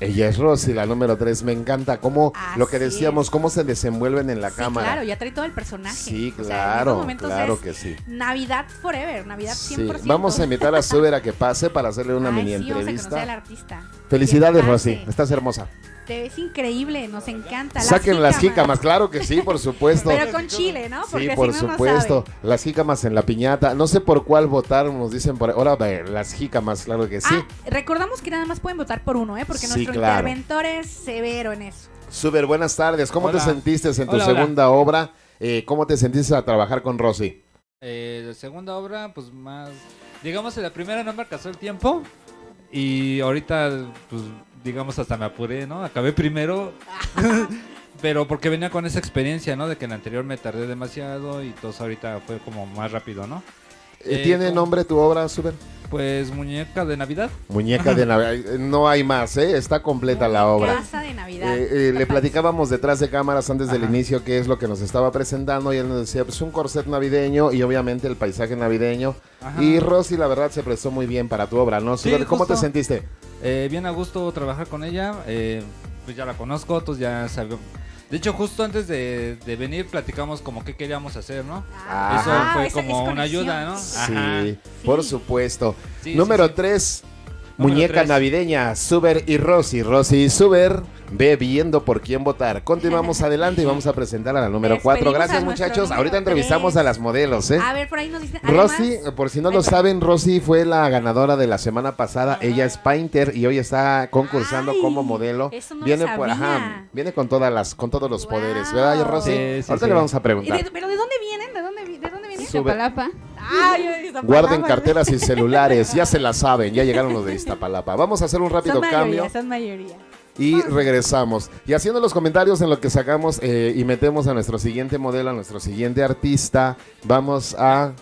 [SPEAKER 1] Ella es Rosy, la número 3. Me encanta cómo, lo que decíamos, cómo se desenvuelven en la
[SPEAKER 2] Sí,
[SPEAKER 1] cámara.
[SPEAKER 2] claro, ya trae todo el personaje.
[SPEAKER 1] Sí,
[SPEAKER 2] O sea, en
[SPEAKER 1] claro, claro
[SPEAKER 2] es
[SPEAKER 1] que sí.
[SPEAKER 2] Navidad forever, Navidad 100%.
[SPEAKER 1] Sí, Vamos a invitar a Suber a que pase para hacerle una
[SPEAKER 2] Ay,
[SPEAKER 1] mini
[SPEAKER 2] sí, vamos a conocer al
[SPEAKER 1] entrevista.
[SPEAKER 2] artista.
[SPEAKER 1] Felicidades, Rosy. Estás hermosa.
[SPEAKER 2] Te ves increíble, nos encanta.
[SPEAKER 1] Saquen las jícamas, claro que sí, por supuesto.
[SPEAKER 2] Pero con chile, ¿no? Porque
[SPEAKER 1] Sí, por
[SPEAKER 2] no
[SPEAKER 1] supuesto.
[SPEAKER 2] sabe.
[SPEAKER 1] Las jícamas en la piñata. No sé por cuál votar, nos dicen por ahora las jícamas, claro que sí.
[SPEAKER 2] Ah, recordamos que nada más pueden votar por uno, ¿eh? Porque
[SPEAKER 1] Sí,
[SPEAKER 2] nuestro
[SPEAKER 1] claro.
[SPEAKER 2] interventor es severo en eso.
[SPEAKER 1] Súper buenas tardes. ¿Cómo te sentiste en tu
[SPEAKER 3] Hola, hola.
[SPEAKER 1] segunda obra? Eh, ¿Cómo te sentiste a trabajar con Rosy?
[SPEAKER 3] Eh, la segunda obra, pues más. Digamos, en la primera no me alcanzó el tiempo. Y ahorita, pues, digamos, hasta me apuré, ¿no? Acabé primero. pero porque venía con esa experiencia, ¿no? De que en la anterior me tardé demasiado y todo ahorita fue como más rápido, ¿no?
[SPEAKER 1] Eh,
[SPEAKER 3] Eh,
[SPEAKER 1] ¿Tiene
[SPEAKER 3] ¿cómo?
[SPEAKER 1] nombre tu obra, Súper?
[SPEAKER 3] Pues muñeca de Navidad.
[SPEAKER 1] Muñeca de Navidad. No hay más, ¿eh? Está completa la obra.
[SPEAKER 2] Casa de Navidad.
[SPEAKER 1] Eh, eh, le platicábamos detrás de cámaras antes del
[SPEAKER 3] Ajá.
[SPEAKER 1] inicio qué es lo que nos estaba presentando y él nos decía, pues un corset navideño y obviamente el paisaje navideño.
[SPEAKER 3] Ajá.
[SPEAKER 1] Y Rosy, la verdad, se prestó muy bien para tu obra, ¿no?
[SPEAKER 3] Sí,
[SPEAKER 1] ¿Cómo te sentiste?
[SPEAKER 3] Eh, bien a gusto trabajar con ella. eh, pues ya la conozco, entonces ya sabemos. De hecho, justo antes de, de venir platicamos como qué queríamos hacer, ¿no?
[SPEAKER 1] Ah.
[SPEAKER 3] Eso
[SPEAKER 2] Ah,
[SPEAKER 3] fue
[SPEAKER 2] esa-
[SPEAKER 3] como una ayuda, ¿no?
[SPEAKER 1] Sí,
[SPEAKER 3] Ajá.
[SPEAKER 1] por supuesto.
[SPEAKER 3] Sí,
[SPEAKER 1] Número
[SPEAKER 3] sí, sí.
[SPEAKER 1] 3,
[SPEAKER 3] Número
[SPEAKER 1] muñeca
[SPEAKER 3] tres.
[SPEAKER 1] navideña, Suber y Rosy. Rosy y Suber, ve viendo por quién votar. Continuamos adelante y vamos a presentar a la número 4.
[SPEAKER 2] Despedimos
[SPEAKER 1] Gracias muchachos. Ahorita entrevistamos
[SPEAKER 2] tres.
[SPEAKER 1] a las modelos, ¿eh?
[SPEAKER 2] A ver, por ahí nos dicen.
[SPEAKER 1] Rosy,
[SPEAKER 2] además-
[SPEAKER 1] por si no lo saben, Rosy fue la ganadora de la semana pasada. Ella es painter y hoy está concursando
[SPEAKER 2] Ay,
[SPEAKER 1] como modelo.
[SPEAKER 2] eso no
[SPEAKER 1] viene
[SPEAKER 2] lo
[SPEAKER 1] por,
[SPEAKER 2] sabía.
[SPEAKER 1] ajá, viene con todas las, con todos los
[SPEAKER 2] Wow.
[SPEAKER 1] poderes, ¿verdad, Rosy?
[SPEAKER 3] Sí, sí,
[SPEAKER 1] Ahorita
[SPEAKER 3] sí.
[SPEAKER 1] le vamos a
[SPEAKER 2] ¿Y
[SPEAKER 1] preguntar.
[SPEAKER 2] de- ¿Pero de dónde vienen? ¿De dónde, de dónde vienen?
[SPEAKER 1] Sube.
[SPEAKER 2] Ay,
[SPEAKER 1] Guarden carteras y celulares, ya se la saben, ya llegaron los de Iztapalapa. Vamos a hacer un rápido
[SPEAKER 2] Son mayoría,
[SPEAKER 1] cambio
[SPEAKER 2] son mayoría.
[SPEAKER 1] y regresamos. Y haciendo los comentarios en lo que sacamos eh, y metemos a nuestro siguiente modelo, a nuestro siguiente artista, vamos a,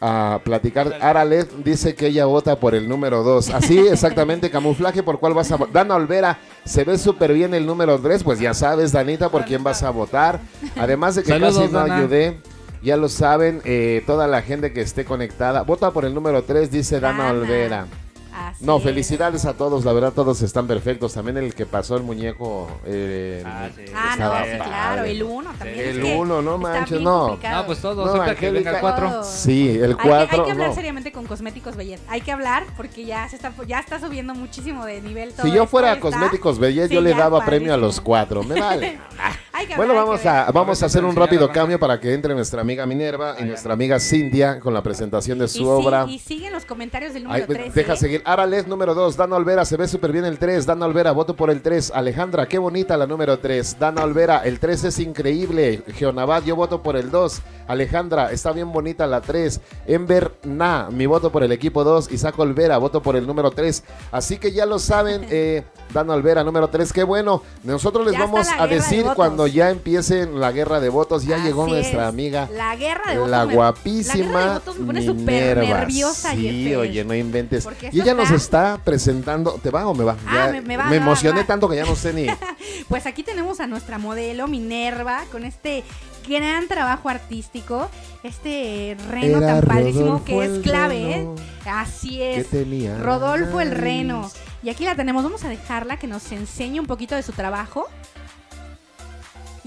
[SPEAKER 1] a platicar. Aralet dice que ella vota por el número 2. Así, exactamente, camuflaje, ¿por cuál vas a votar? Dana Olvera, se ve súper bien el número 3, pues ya sabes, Danita, por quién vas a votar. Además de que
[SPEAKER 3] Saludos,
[SPEAKER 1] casi no
[SPEAKER 3] Dana.
[SPEAKER 1] ayudé. Ya lo saben, eh, toda la gente que esté conectada. Vota por el número 3, dice Dana,
[SPEAKER 2] Dana.
[SPEAKER 1] Olvera.
[SPEAKER 2] Así
[SPEAKER 1] No,
[SPEAKER 2] es.
[SPEAKER 1] felicidades a todos, la verdad todos están perfectos. También el que pasó el muñeco. eh,
[SPEAKER 3] Ah, sí.
[SPEAKER 2] Ah, no, sí, claro, el uno también. es
[SPEAKER 1] El
[SPEAKER 2] que
[SPEAKER 1] uno, no
[SPEAKER 2] está
[SPEAKER 1] manches, no.
[SPEAKER 2] complicado.
[SPEAKER 3] No, pues todos,
[SPEAKER 1] No,
[SPEAKER 3] ahorita que venga el
[SPEAKER 1] Angélica.
[SPEAKER 3] 4.
[SPEAKER 2] Todo.
[SPEAKER 1] Sí, el
[SPEAKER 2] Hay que,
[SPEAKER 1] 4.
[SPEAKER 2] hay que hablar
[SPEAKER 1] no.
[SPEAKER 2] seriamente con Cosméticos Belleza. Hay que hablar porque ya se está ya está subiendo muchísimo de nivel todo
[SPEAKER 1] Si yo fuera
[SPEAKER 2] está-
[SPEAKER 1] Cosméticos Bellez,
[SPEAKER 2] Sí,
[SPEAKER 1] yo le daba premio a los cuatro. Me vale.
[SPEAKER 2] Hay que
[SPEAKER 1] Bueno,
[SPEAKER 2] hablar, hay
[SPEAKER 1] vamos
[SPEAKER 2] que
[SPEAKER 1] a, vamos a hacer un rápido cambio para que entre nuestra amiga Minerva y nuestra amiga Cintia con la presentación de
[SPEAKER 2] Y
[SPEAKER 1] su
[SPEAKER 2] sí,
[SPEAKER 1] obra.
[SPEAKER 2] y siguen los comentarios del
[SPEAKER 1] Ay,
[SPEAKER 2] número 3.
[SPEAKER 1] deja seguir. Arales, número 2. Dana Olvera, se ve súper bien el 3. Dana Olvera, voto por el 3. Alejandra, qué bonita la número 3. Dana Olvera, el 3 es increíble. Geonabad, yo voto por el 2. Alejandra, está bien bonita la 3. Ember Na, mi voto por el equipo 2. Isaac Olvera, voto por el número 3. Así que ya lo saben, eh, Dana Olvera, número 3. Qué bueno. Nosotros les
[SPEAKER 2] Ya
[SPEAKER 1] vamos a
[SPEAKER 2] de
[SPEAKER 1] decir
[SPEAKER 2] votos.
[SPEAKER 1] cuando ya empiece la guerra de votos, ya llegó nuestra
[SPEAKER 2] es.
[SPEAKER 1] amiga.
[SPEAKER 2] La guerra de votos.
[SPEAKER 1] La
[SPEAKER 2] me-
[SPEAKER 1] guapísima
[SPEAKER 2] La guerra de votos me pone súper nerviosa,
[SPEAKER 1] Sí, oye, no inventes. Y ella nos
[SPEAKER 2] está-
[SPEAKER 1] presentando. ¿Te va o me va?
[SPEAKER 2] Ah,
[SPEAKER 1] Ya
[SPEAKER 2] me- me va, me va,
[SPEAKER 1] emocioné
[SPEAKER 2] va.
[SPEAKER 1] tanto que ya no sé ni.
[SPEAKER 2] Pues aquí tenemos a nuestra modelo Minerva con este gran trabajo artístico, este reno
[SPEAKER 1] Era
[SPEAKER 2] tan padrísimo
[SPEAKER 1] Rodolfo
[SPEAKER 2] que es clave, ¿eh? Así es.
[SPEAKER 1] tenía.
[SPEAKER 2] Rodolfo el reno. Y aquí la tenemos, vamos a dejarla que nos enseñe un poquito de su trabajo.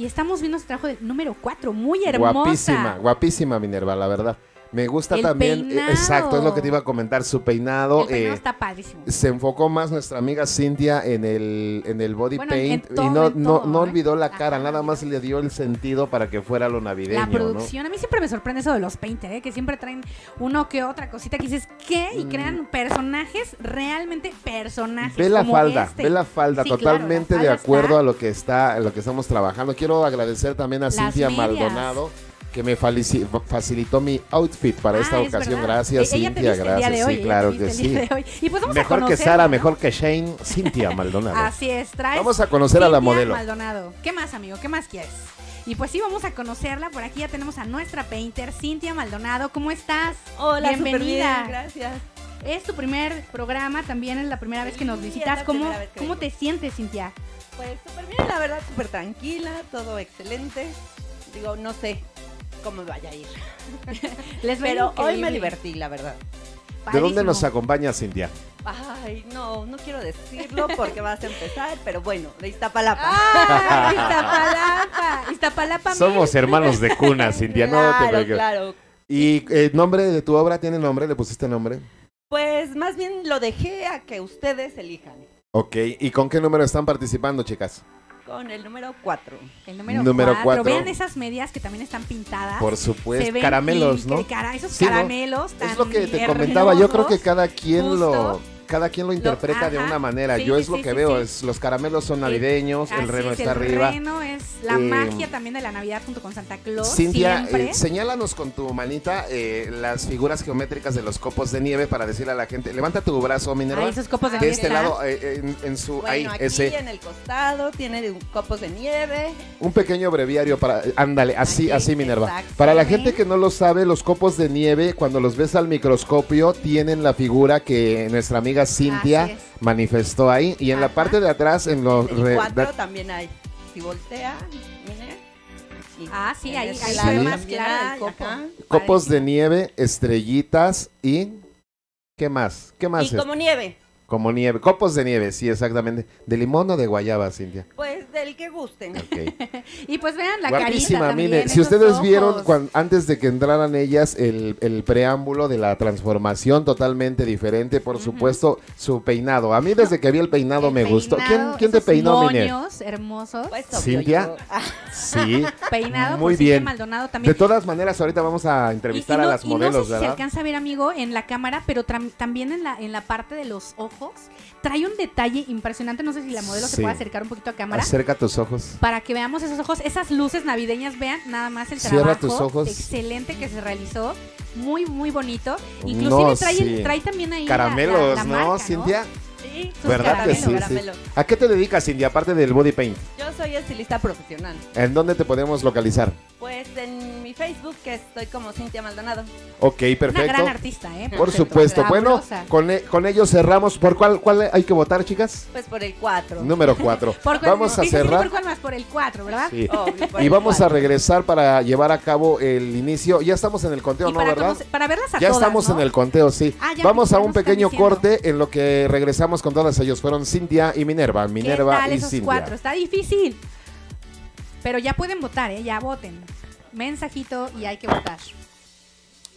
[SPEAKER 2] Y estamos viendo su trabajo del número 4, muy hermosa.
[SPEAKER 1] Guapísima, guapísima Minerva, la verdad. Me gusta
[SPEAKER 2] El
[SPEAKER 1] también, eh,
[SPEAKER 2] peinado.
[SPEAKER 1] exacto, es lo que te iba a comentar, su peinado.
[SPEAKER 2] El peinado
[SPEAKER 1] eh,
[SPEAKER 2] está padrísimo.
[SPEAKER 1] se enfocó más nuestra amiga Cintia en el, en el body
[SPEAKER 2] Bueno,
[SPEAKER 1] paint
[SPEAKER 2] todo,
[SPEAKER 1] y no, no, no
[SPEAKER 2] ¿eh?
[SPEAKER 1] olvidó la cara,
[SPEAKER 2] Ajá.
[SPEAKER 1] nada más le dio el sentido para que fuera lo navideño,
[SPEAKER 2] La
[SPEAKER 1] ¿no?
[SPEAKER 2] producción, a mí siempre me sorprende eso de los painter, ¿eh? que siempre traen uno que otra cosita que dices, ¿qué? Y
[SPEAKER 1] Mm.
[SPEAKER 2] crean personajes, realmente personajes.
[SPEAKER 1] Ve la
[SPEAKER 2] como
[SPEAKER 1] falda,
[SPEAKER 2] este.
[SPEAKER 1] ve la falda,
[SPEAKER 2] Sí, claro,
[SPEAKER 1] totalmente de acuerdo
[SPEAKER 2] está-
[SPEAKER 1] a lo que está, a lo que estamos trabajando. Quiero agradecer también a
[SPEAKER 2] Las
[SPEAKER 1] Cintia
[SPEAKER 2] medias.
[SPEAKER 1] Maldonado que me facilitó mi outfit para
[SPEAKER 2] Ah,
[SPEAKER 1] esta
[SPEAKER 2] es
[SPEAKER 1] ocasión.
[SPEAKER 2] verdad.
[SPEAKER 1] Gracias,
[SPEAKER 2] ella te
[SPEAKER 1] Cintia,
[SPEAKER 2] viste el día
[SPEAKER 1] gracias.
[SPEAKER 2] de hoy,
[SPEAKER 1] sí, claro que sí.
[SPEAKER 2] Y pues vamos a
[SPEAKER 1] Mejor que Sara,
[SPEAKER 2] ¿no?
[SPEAKER 1] mejor que Shane, Cintia Maldonado.
[SPEAKER 2] Así es, traes.
[SPEAKER 1] Vamos a conocer a la
[SPEAKER 2] Cintia
[SPEAKER 1] modelo.
[SPEAKER 2] Maldonado. ¿Qué más, amigo? ¿Qué más quieres? Y pues sí, vamos a conocerla. Por aquí ya tenemos a nuestra painter, Cintia Maldonado. ¿Cómo estás?
[SPEAKER 5] Hola,
[SPEAKER 2] Bienvenida.
[SPEAKER 5] bien, gracias.
[SPEAKER 2] Es tu primer programa, también es la primera vez que nos visitas. ¿Cómo, ¿cómo te sientes, Cintia?
[SPEAKER 5] Pues súper bien, la verdad, súper tranquila, todo excelente. Digo, no sé cómo vaya a ir.
[SPEAKER 2] Les veo
[SPEAKER 5] Pero hoy me divertí, la verdad.
[SPEAKER 1] ¿De dónde nos acompaña Cintia?
[SPEAKER 5] Ay, no, no quiero decirlo porque vas a empezar, pero bueno, de Iztapalapa.
[SPEAKER 2] ¡Ah! Iztapalapa. Iztapalapa.
[SPEAKER 1] Somos hermanos de cuna, Cintia, no te
[SPEAKER 5] claro,
[SPEAKER 1] preocupes.
[SPEAKER 5] claro.
[SPEAKER 1] ¿Y el nombre de tu obra tiene nombre? ¿Le pusiste nombre?
[SPEAKER 5] Pues más bien lo dejé a que ustedes elijan.
[SPEAKER 1] Ok, ¿y con qué número están participando, chicas?
[SPEAKER 5] Con el número 4.
[SPEAKER 2] El número,
[SPEAKER 1] Número
[SPEAKER 2] cuatro.
[SPEAKER 1] cuatro.
[SPEAKER 2] Vean esas medias que también están pintadas.
[SPEAKER 1] Por supuesto, caramelos, ¿no?
[SPEAKER 2] cara- esos
[SPEAKER 1] Sí, ¿no?
[SPEAKER 2] caramelos tan
[SPEAKER 1] Es lo que te comentaba, yo creo que cada quien lo. Cada quien lo interpreta de
[SPEAKER 2] ajá.
[SPEAKER 1] una manera.
[SPEAKER 2] Sí,
[SPEAKER 1] yo
[SPEAKER 2] sí,
[SPEAKER 1] es lo que
[SPEAKER 2] sí,
[SPEAKER 1] veo,
[SPEAKER 2] sí.
[SPEAKER 1] es los caramelos son navideños, el reno
[SPEAKER 2] es,
[SPEAKER 1] está
[SPEAKER 2] el
[SPEAKER 1] arriba.
[SPEAKER 2] reno es la
[SPEAKER 1] Eh,
[SPEAKER 2] magia también de la Navidad junto con Santa Claus.
[SPEAKER 1] Cintia, eh, señálanos con tu manita eh, las figuras geométricas de los copos de nieve para decirle a la gente, levanta tu brazo, Minerva.
[SPEAKER 2] Ahí esos copos de
[SPEAKER 1] de
[SPEAKER 2] nieve
[SPEAKER 1] este
[SPEAKER 2] están.
[SPEAKER 1] lado, eh, en, en su, ahí,
[SPEAKER 5] Bueno, aquí
[SPEAKER 1] ese,
[SPEAKER 5] en el costado tiene copos de nieve.
[SPEAKER 1] un pequeño breviario para, ándale, así,
[SPEAKER 5] Aquí,
[SPEAKER 1] así Minerva. Para la gente que no lo sabe, los copos de nieve, cuando los ves al microscopio, tienen la figura que nuestra amiga Cintia
[SPEAKER 2] Así es.
[SPEAKER 1] manifestó ahí. Y en la
[SPEAKER 2] Ajá.
[SPEAKER 1] parte de atrás, en los...
[SPEAKER 5] En el
[SPEAKER 1] re-
[SPEAKER 5] 4
[SPEAKER 1] da-
[SPEAKER 5] también hay. Si voltea, mire.
[SPEAKER 2] Ah, sí, ahí- ahí
[SPEAKER 1] se ve
[SPEAKER 5] lado
[SPEAKER 1] más
[SPEAKER 5] también
[SPEAKER 2] claro el
[SPEAKER 5] hay,
[SPEAKER 2] copo.
[SPEAKER 5] ajá.
[SPEAKER 1] copos de nieve, estrellitas y... ¿Qué más? ¿Qué más?
[SPEAKER 5] Y
[SPEAKER 1] es?
[SPEAKER 5] como nieve,
[SPEAKER 1] Como nieve. Copos de nieve, sí, exactamente. ¿De limón o de guayaba, Cintia?
[SPEAKER 5] pues del que gusten.
[SPEAKER 2] Y pues vean la carita
[SPEAKER 1] Guapísima,
[SPEAKER 2] también,
[SPEAKER 1] mire. Si ustedes
[SPEAKER 2] ojos.
[SPEAKER 1] vieron antes de que entraran ellas el, el preámbulo de la transformación totalmente diferente, por supuesto, su peinado. A mí desde que vi el peinado
[SPEAKER 2] El
[SPEAKER 1] me gustó. ¿Quién, quién te peinó, Mine?
[SPEAKER 2] hermosos.
[SPEAKER 5] Pues,
[SPEAKER 1] ¿Cintia? Sí.
[SPEAKER 2] Peinado
[SPEAKER 1] Muy
[SPEAKER 2] Cintia
[SPEAKER 1] bien.
[SPEAKER 2] Maldonado
[SPEAKER 1] De
[SPEAKER 2] también.
[SPEAKER 1] todas maneras, ahorita vamos a entrevistar
[SPEAKER 2] y no-
[SPEAKER 1] a las
[SPEAKER 2] y no
[SPEAKER 1] modelos,
[SPEAKER 2] sé si se alcanza a ver, amigo, en la cámara, pero también en la, en la parte de los ojos. Trae un detalle impresionante. No sé si la modelo
[SPEAKER 1] Sí.
[SPEAKER 2] se puede acercar un poquito a cámara.
[SPEAKER 1] Acerca tus ojos.
[SPEAKER 2] Para que veamos esos ojos, esas luces navideñas, vean nada más el
[SPEAKER 1] Cierra
[SPEAKER 2] trabajo
[SPEAKER 1] tus ojos.
[SPEAKER 2] excelente que se realizó. Muy, muy bonito. Inclusive
[SPEAKER 1] No,
[SPEAKER 2] trae,
[SPEAKER 1] sí.
[SPEAKER 2] trae también ahí
[SPEAKER 1] Caramelos,
[SPEAKER 2] la- la
[SPEAKER 1] ¿no,
[SPEAKER 2] marca,
[SPEAKER 1] Cintia?
[SPEAKER 5] sí,
[SPEAKER 1] ¿Verdad que sí. ¿A qué te dedicas, Cintia, aparte del body paint?
[SPEAKER 5] Yo soy estilista profesional.
[SPEAKER 1] ¿En dónde te podemos localizar?
[SPEAKER 5] Pues en mi Facebook, que estoy como Cintia Maldonado.
[SPEAKER 1] Ok,
[SPEAKER 2] Una
[SPEAKER 1] perfecto.
[SPEAKER 2] gran artista, ¿eh?
[SPEAKER 1] Por
[SPEAKER 2] cierto,
[SPEAKER 1] supuesto. Bueno, con, e- con ellos cerramos. ¿Por cuál, cuál hay que votar, chicas?
[SPEAKER 5] Pues por el 4.
[SPEAKER 1] Número 4.
[SPEAKER 2] Por cuál-
[SPEAKER 1] Vamos a
[SPEAKER 2] dice Cintia,
[SPEAKER 1] cerrar.
[SPEAKER 2] ¿Por cuál más? Por el 4, ¿verdad?
[SPEAKER 1] Sí.
[SPEAKER 5] Obvio, por
[SPEAKER 1] Y vamos a
[SPEAKER 5] cuatro.
[SPEAKER 1] regresar para llevar a cabo el inicio. Ya estamos en el conteo,
[SPEAKER 2] Y
[SPEAKER 1] ¿no,
[SPEAKER 2] para,
[SPEAKER 1] verdad?
[SPEAKER 2] para verlas a
[SPEAKER 1] Ya
[SPEAKER 2] todas,
[SPEAKER 1] estamos
[SPEAKER 2] ¿no?
[SPEAKER 1] en el conteo, sí.
[SPEAKER 2] Ah,
[SPEAKER 1] Vamos a un pequeño corte en lo que regresamos con todas ellos. Fueron Cintia y Minerva.
[SPEAKER 2] ¿Qué
[SPEAKER 1] Minerva
[SPEAKER 2] tal
[SPEAKER 1] y
[SPEAKER 2] esos
[SPEAKER 1] Cintia.
[SPEAKER 2] cuatro? Está difícil. Pero ya pueden votar, ¿eh? Ya voten. Mensajito y hay que votar.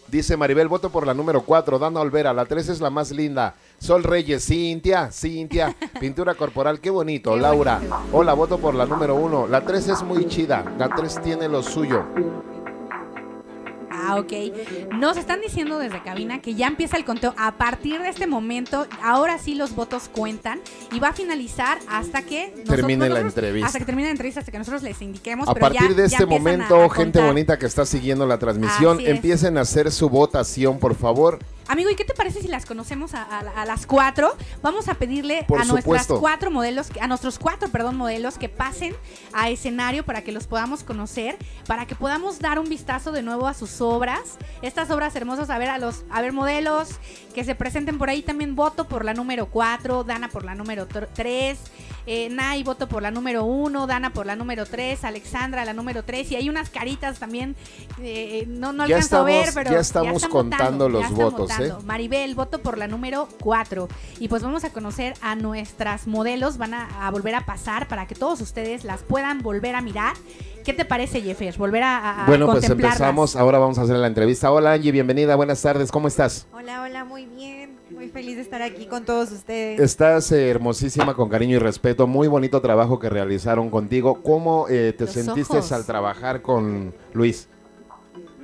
[SPEAKER 1] Dice Maribel, voto por la número 4. Dana Olvera, la 3 es la más linda. Sol Reyes, Cintia, Cintia. Pintura corporal, qué bonito.
[SPEAKER 2] Qué
[SPEAKER 1] Laura,
[SPEAKER 2] bonito.
[SPEAKER 1] hola, voto por la número 1. La 3 es muy chida. La 3 tiene lo suyo.
[SPEAKER 2] Ah, ok. Nos están diciendo desde cabina que ya empieza el conteo. A partir de este momento, ahora sí los votos cuentan y va a finalizar hasta que nosotros-
[SPEAKER 1] Termine la entrevista.
[SPEAKER 2] Hasta que termine la entrevista, hasta que nosotros les indiquemos.
[SPEAKER 1] A
[SPEAKER 2] pero ya-
[SPEAKER 1] partir de este momento, gente bonita que está siguiendo la transmisión,
[SPEAKER 2] Así es.
[SPEAKER 1] empiecen a hacer su votación, por favor.
[SPEAKER 2] Amigo, ¿y qué te parece si las conocemos a, a- a las cuatro? Vamos a pedirle
[SPEAKER 1] Por
[SPEAKER 2] a nuestras cuatro modelos, a nuestros cuatro, perdón, modelos que pasen a escenario para que los podamos conocer, para que podamos dar un vistazo de nuevo a sus obras, estas obras hermosas, a ver a los, a ver modelos que se presenten por ahí también. Voto por la número 4, Dana por la número 3, eh, Nay voto por la número 1, Dana por la número 3, Alexandra la número 3 y hay unas caritas también, eh, no, no
[SPEAKER 1] Ya
[SPEAKER 2] alcanzo a ver, pero
[SPEAKER 1] ya estamos contando los
[SPEAKER 2] están
[SPEAKER 1] ¿eh?
[SPEAKER 2] Maribel, voto por la número 4. Y pues vamos a conocer a nuestras modelos, van a, a volver a pasar para que todos ustedes las puedan volver a mirar. ¿Qué te parece, Jeffers? Volver a, a
[SPEAKER 1] Bueno, pues empezamos. Ahora vamos a hacer la entrevista. Hola Angie, bienvenida. Buenas tardes. ¿Cómo estás?
[SPEAKER 6] Hola, hola, muy bien. Muy feliz de estar aquí con todos ustedes.
[SPEAKER 1] Estás eh, hermosísima, con cariño y respeto. Muy bonito trabajo que realizaron contigo. ¿Cómo eh, te
[SPEAKER 2] Los
[SPEAKER 1] sentiste
[SPEAKER 2] ojos.
[SPEAKER 1] al trabajar con Luis?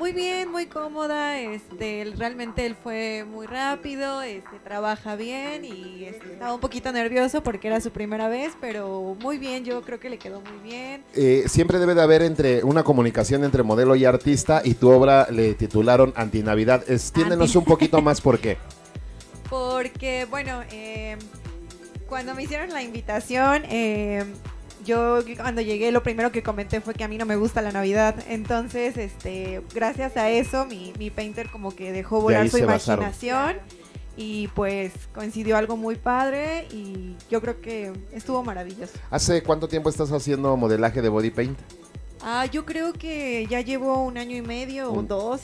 [SPEAKER 6] Muy bien, muy cómoda. Este, él- realmente él fue muy rápido, este, trabaja bien y este, estaba un poquito nervioso porque era su primera vez, pero muy bien. Yo creo que le quedó muy bien.
[SPEAKER 1] Eh, siempre debe de haber entre una comunicación entre modelo y artista y tu obra le titularon Antinavidad. Extiéndenos
[SPEAKER 2] Anti-
[SPEAKER 1] un poquito más por qué.
[SPEAKER 6] Porque, bueno, eh, cuando me hicieron la invitación, eh, yo cuando llegué lo primero que comenté fue que a mí no me gusta la Navidad. Entonces, este, gracias a eso, mi, mi painter como que dejó
[SPEAKER 1] De
[SPEAKER 6] volar su
[SPEAKER 1] basaron.
[SPEAKER 6] imaginación. Y pues coincidió algo muy padre y yo creo que estuvo maravilloso.
[SPEAKER 1] ¿Hace cuánto tiempo estás haciendo modelaje de body paint?
[SPEAKER 6] Ah, yo creo que ya llevo un año y medio o dos.